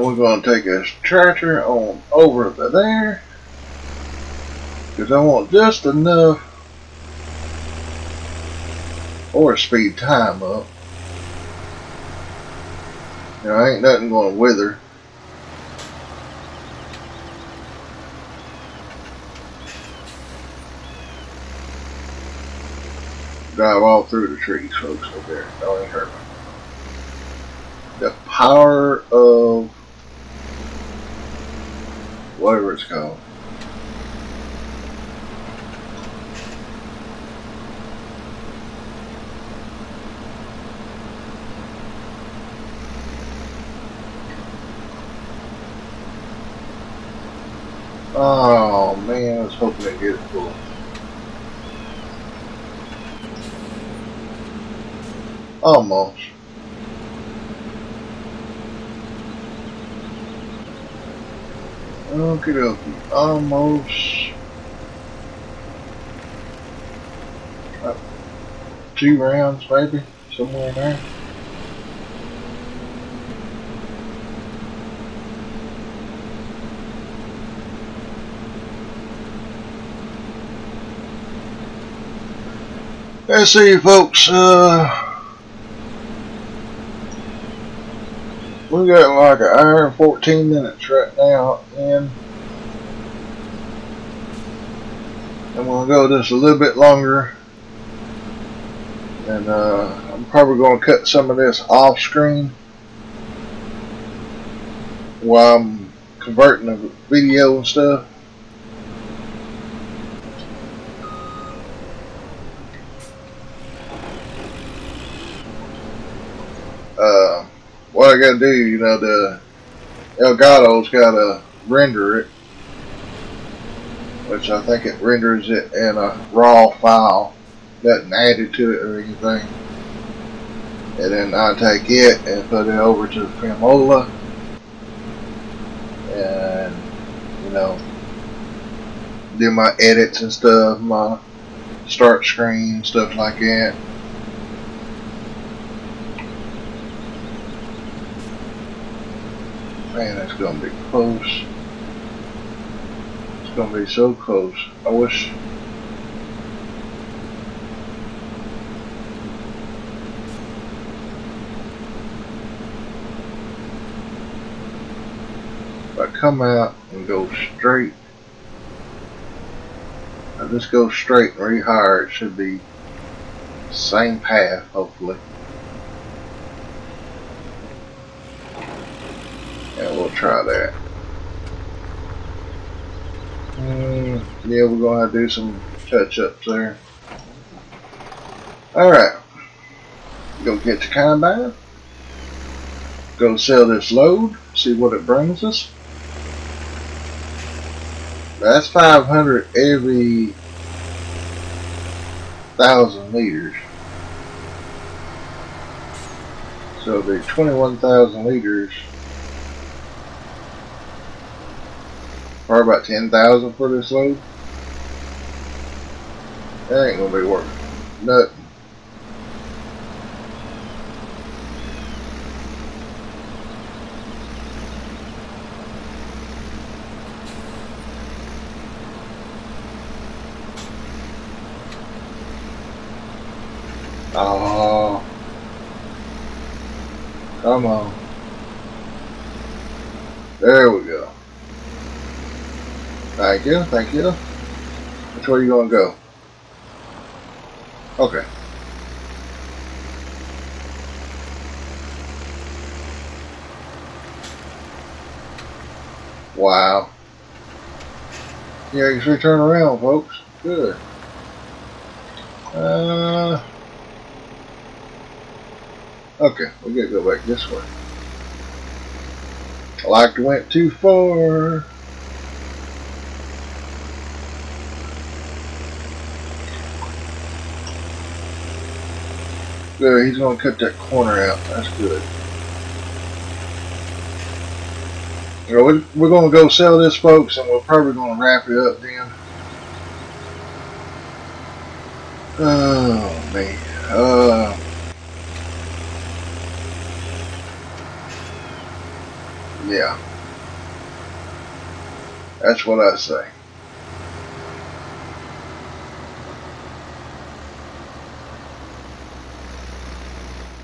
We're going to take a tractor on over to there. Because I want just enough or speed time up. Now, ain't nothing going to wither. Drive all through the trees, folks, over there. Don't hurt me. The power of whatever it's called. Oh man, I was hoping to get it full. Almost. Okie dokie, almost two rounds maybe, somewhere in there. Let's see folks, uh, we got like an hour and 14 minutes right now and I'm going to go just a little bit longer. And uh, I'm probably going to cut some of this off screen while I'm converting the video and stuff uh, what I gotta do, you know, the Elgato's gotta render it, which I think it renders it in a raw file, doesn't add it to it or anything. And then I take it and put it over to Filmora and you know do my edits and stuff, my start screen, stuff like that. Man, that's gonna be close. It's gonna be so close. I wish I come out and go straight I just go straight and rehire it should be same path hopefully and we'll try that. Mm, yeah we're gonna have to do some touch-ups there. Alright. Go get the combine. Go sell this load see what it brings us. That's 500 every thousand liters. So the 21,000 liters are about 10,000 for this load. That ain't gonna be worth nothing. Oh. Come on. There we go. Thank you, thank you. Which way you gonna go? Okay. Wow. Yeah, you should turn around, folks. Good. Uh... Okay, we gotta go back this way. Like to went too far. He's gonna cut that corner out. That's good. Know, we're gonna go sell this, folks, and we're probably gonna wrap it up then. Oh man. Uh Yeah. That's what I say.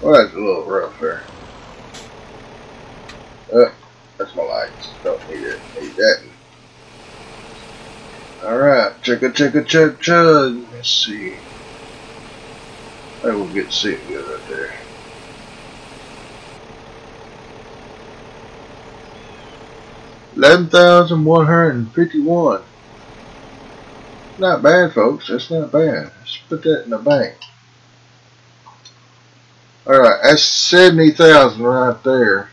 Well, that's a little rough there. Uh, that's my lights. Don't need it. Need that. Alright, check it, check it, check, check. Let's see. I will get it good right there. 11,151. Not bad, folks. That's not bad. Let's put that in the bank. Alright, that's 70,000 right there.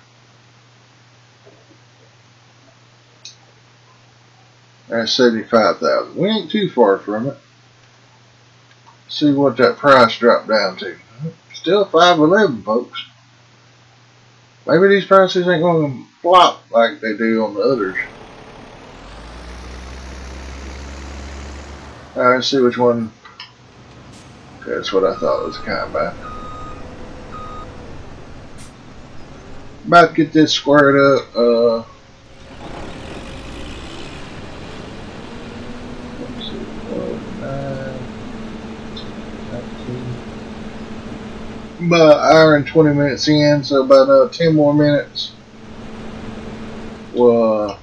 That's 75,000. We ain't too far from it. See what that price dropped down to. Still 511, folks. Maybe these prices ain't going to flop like they do on the others. Alright, let's see which one. Okay, that's what I thought was combat. About to get this squared up. Uh, about an hour and 20 minutes in, so about uh, 10 more minutes. We'll uh,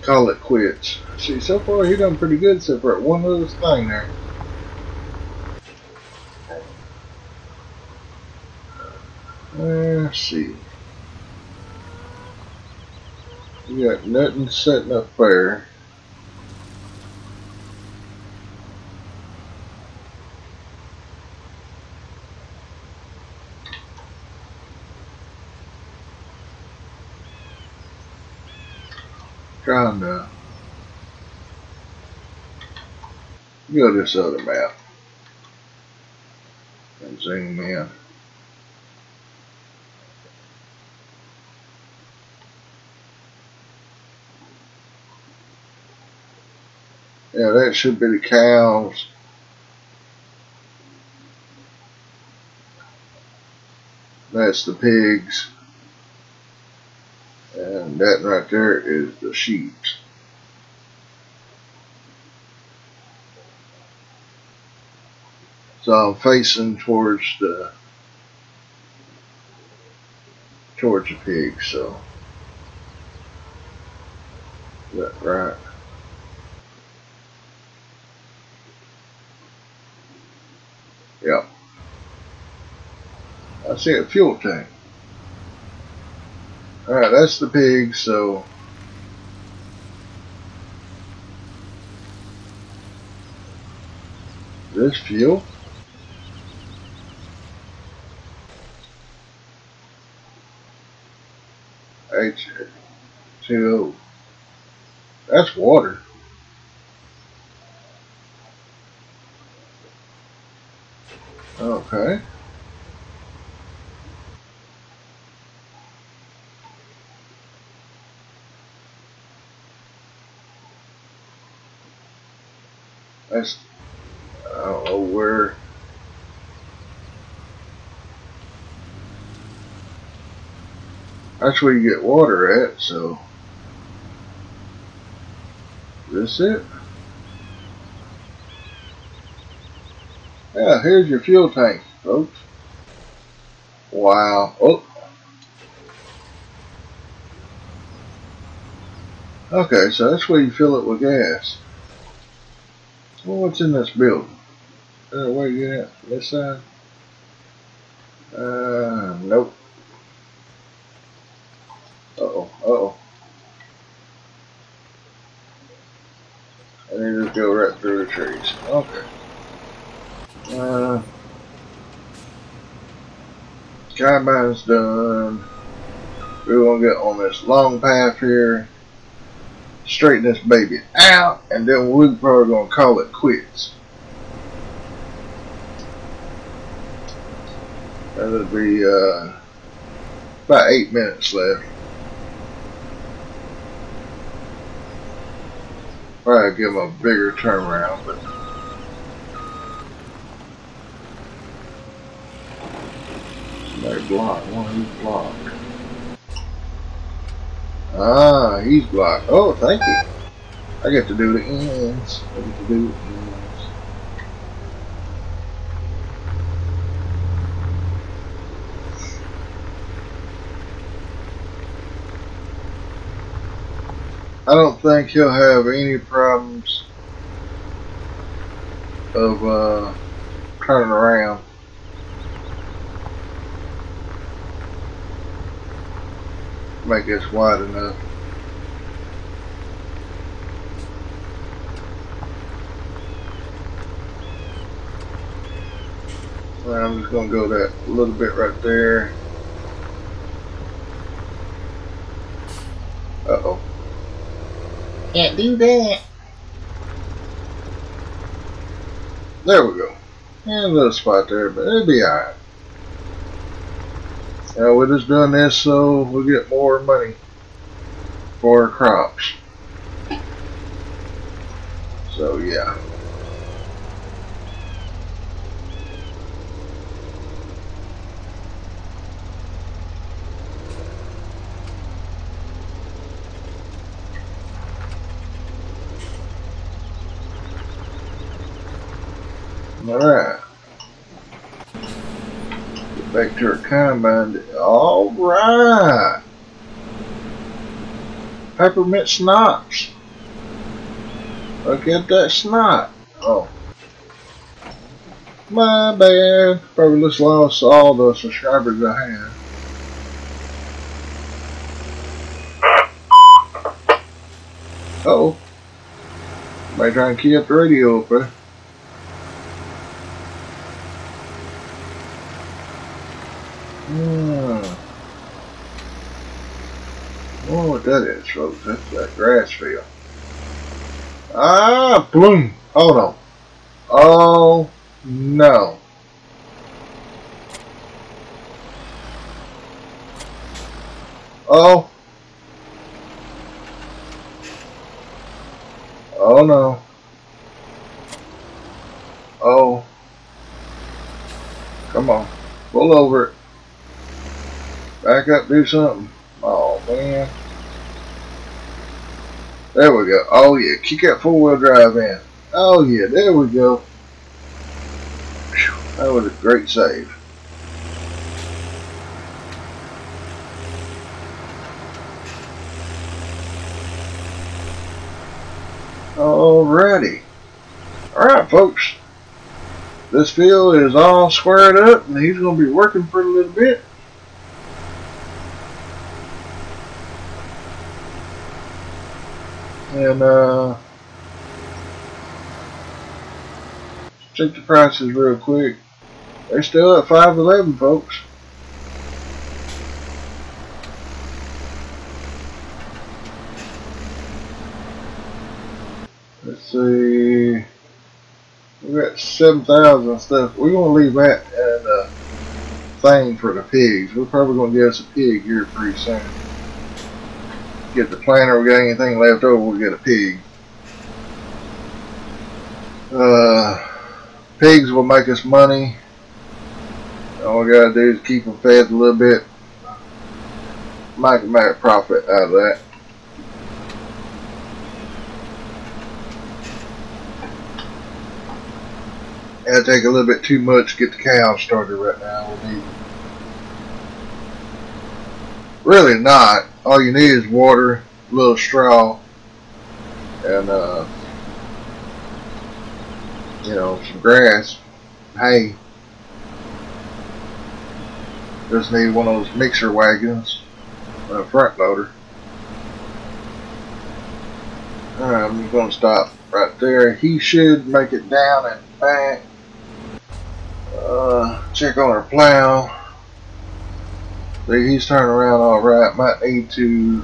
call it quits. See, so far he done pretty good so far. One little thing there. Uh, let's see. We got nothing setting up there. trying to go this other map and zoom in. Yeah, that should be the cows. That's the pigs. And that right there is the sheep. So I'm facing towards the towards the pigs, so that right? Yep. See a fuel tank. Alright, that's the pig, so this fuel? H2O. That's water. Okay. That's, I don't know where. That's where you get water at, so. This it? Yeah, here's your fuel tank, folks. Wow. Oh. Okay, so that's where you fill it with gas. Well, what's in this building? Uh, where you at? This side? Uh, nope. Uh-oh, uh-oh. I need to go right through the trees. Okay. Uh, combine's done. We're gonna get on this long path here straighten this baby out, and then we're probably going to call it quits. That'll be uh, about eight minutes left. Probably give them a bigger turnaround, but somebody blocked. One these blocked. Ah, he's blocked. Oh, thank you. I get to do the ends. I get to do the ends. I don't think he'll have any problems of uh, turning around. Make this wide enough. So I'm just going to go that little bit right there. Uh-oh. Can't do that. There we go. And a little spot there, but it'll be alright. Uh, we're just doing this so we get more money for our crops. So yeah. All right back to our combine. All right. Peppermint schnapps. Look at that snot. Oh. My bad. Probably just lost all the subscribers I had. Uh oh. Might try and keep the radio open. know what that is, folks. That's that grass field. Ah, bloom. Hold on. Oh, no. Oh. Oh, no. Oh. Come on. Pull over it. Back up, do something. Oh, man. There we go. Oh, yeah. Kick that four-wheel drive in. Oh, yeah. There we go. That was a great save. Alrighty. Alright, folks. This field is all squared up, and he's going to be working for a little bit. And, uh, check the prices real quick. They're still at 511 folks. Let's see. We got 7,000 stuff. We're going to leave that in the thing for the pigs. We're probably going to get us a pig here pretty soon. Get the planter. We got anything left over, we'll get a pig. Uh, pigs will make us money. All we got to do is keep them fed a little bit. Make, make a profit out of that. It'll take a little bit too much to get the cows started right now. We'll need really not. All you need is water, a little straw, and uh, you know some grass, hay. Just need one of those mixer wagons, a front loader. Alright, I'm to stop right there. He should make it down and back. Uh, check on our plow. He's turning around all right. Might need to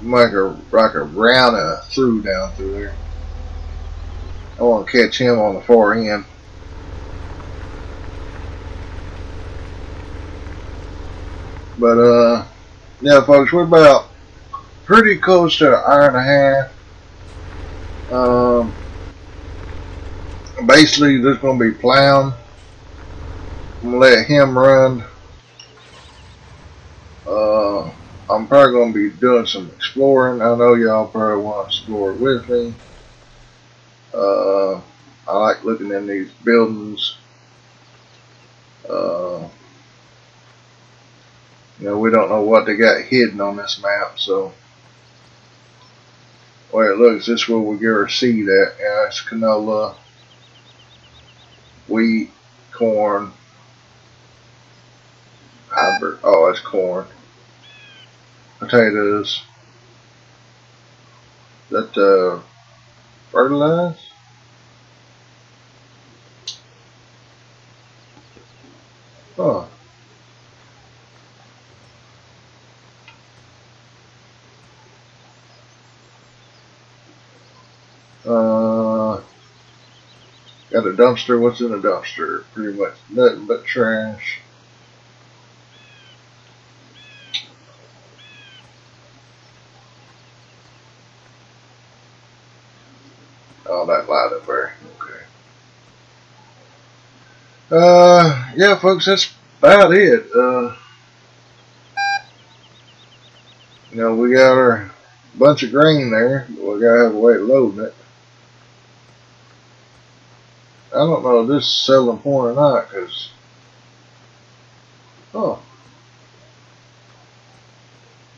make a like a round a through down through there. I want to catch him on the far end. But uh, yeah, folks, we're about pretty close to an hour and a half. Um, basically going to be plowing. I'm to let him run. Uh, I'm probably to be doing some exploring. I know y'all probably want to explore with me. Uh, I like looking in these buildings. Uh, you know, we don't know what they got hidden on this map, so way it looks, this is where we get our seed at. Yeah, it's canola wheat, corn, oh, that's corn, potatoes, that uh, fertilized? Oh. Got a dumpster. What's in a dumpster? Pretty much nothing but trash. Oh, that light up there. Okay. Uh, yeah, folks, that's about it. Uh, you know, we got our bunch of grain there. We gotta have a way of loading it. I don't know if this is selling point or not, because, oh,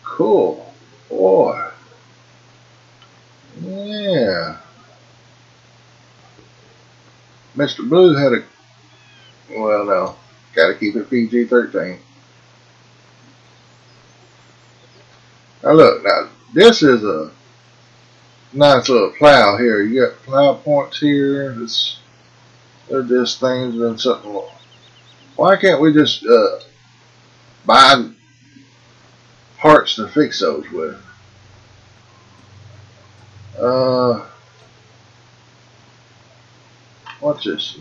cool, boy, yeah. Mr. Blue had a, keep it PG-13. Now look, now, this is a nice little plow here. You got plow points here. This they're just things and something. Why can't we just uh, buy parts to fix those with. Uh, what's this?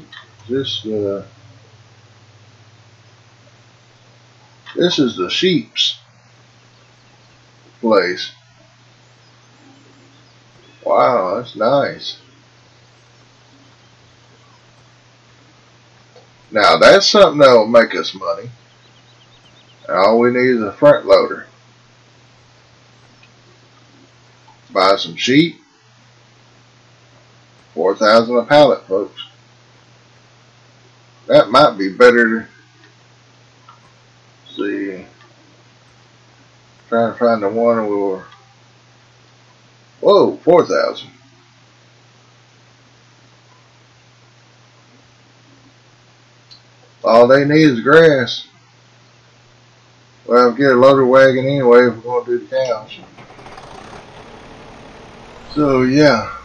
This uh, this is the sheep's place. Wow, that's nice. Now that's something that'll make us money. All we need is a front loader. Buy some sheep. 4000 a pallet, folks. That might be better see. Trying to find the one where Whoa, 4,000. All they need is grass. Well, get a loader wagon anyway if we're going to do the cows. So, yeah.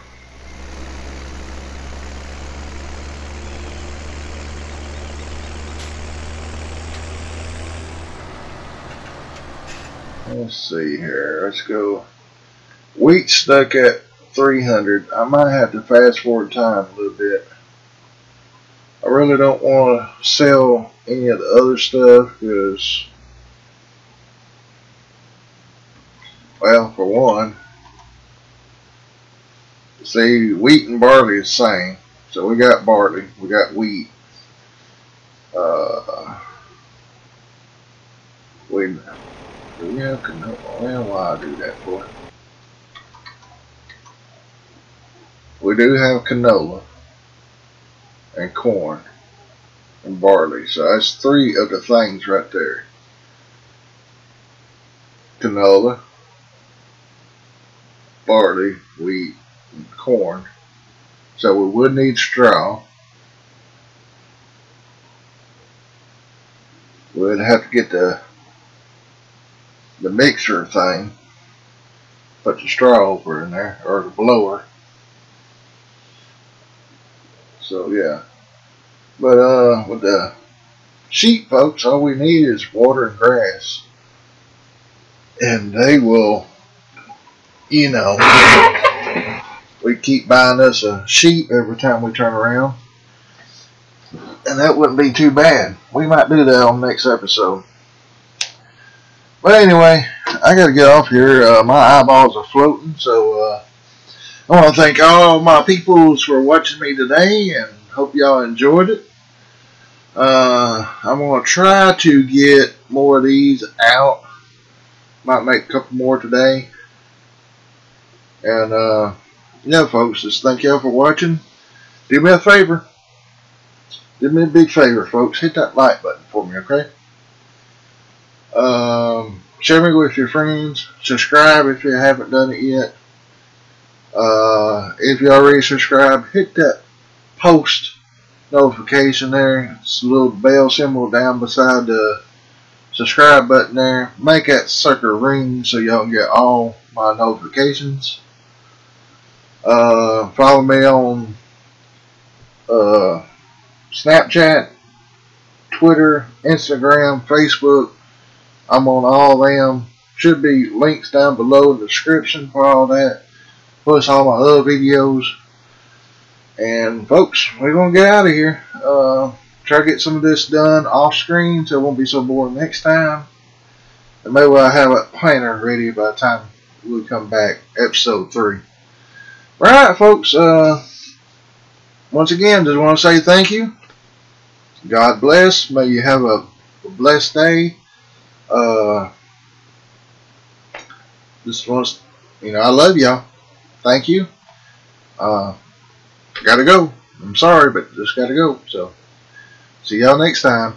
Let's see here. Let's go. Wheat stuck at 300. I might have to fast forward time a little bit. I really don't want to sell any of the other stuff because, well, for one, see, wheat and barley is same. So we got barley, we got wheat. Uh, wait we have canola? Why I do that for? We do have canola and corn and barley. So that's three of the things right there. Canola, barley, wheat, and corn. So we would need straw. We'd have to get the the mixer thing, put the straw over in there, or the blower. So yeah. But uh with the sheep folks, all we need is water and grass. And they will you know we keep buying us a sheep every time we turn around. And that wouldn't be too bad. We might do that on the next episode. But anyway, I gotta get off here. Uh, my eyeballs are floating, so uh, I want to thank all my peoples for watching me today and hope y'all enjoyed it. Uh, I'm going to try to get more of these out. Might make a couple more today. And, uh, yeah, folks, just thank y'all for watching. Do me a favor. Do me a big favor, folks. Hit that like button for me, okay? Um, share me with your friends. Subscribe if you haven't done it yet. Uh, if you already subscribed, hit that post notification there. It's a little bell symbol down beside the subscribe button there. Make that sucker ring so y'all get all my notifications. Uh, follow me on uh, Snapchat, Twitter, Instagram, Facebook. I'm on all them. Should be links down below in the description for all that plus all my other videos. And folks, we're going to get out of here. Uh, try to get some of this done off screen so it won't be so boring next time. And maybe I'll have a planner ready by the time we come back, episode 3. Alright, folks. Uh, once again, just want to say thank you. God bless. May you have a, a blessed day. Uh, just want you know, I love y'all thank you. Uh, gotta go. I'm sorry, but just gotta go. So, see y'all next time.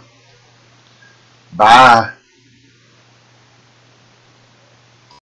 Bye.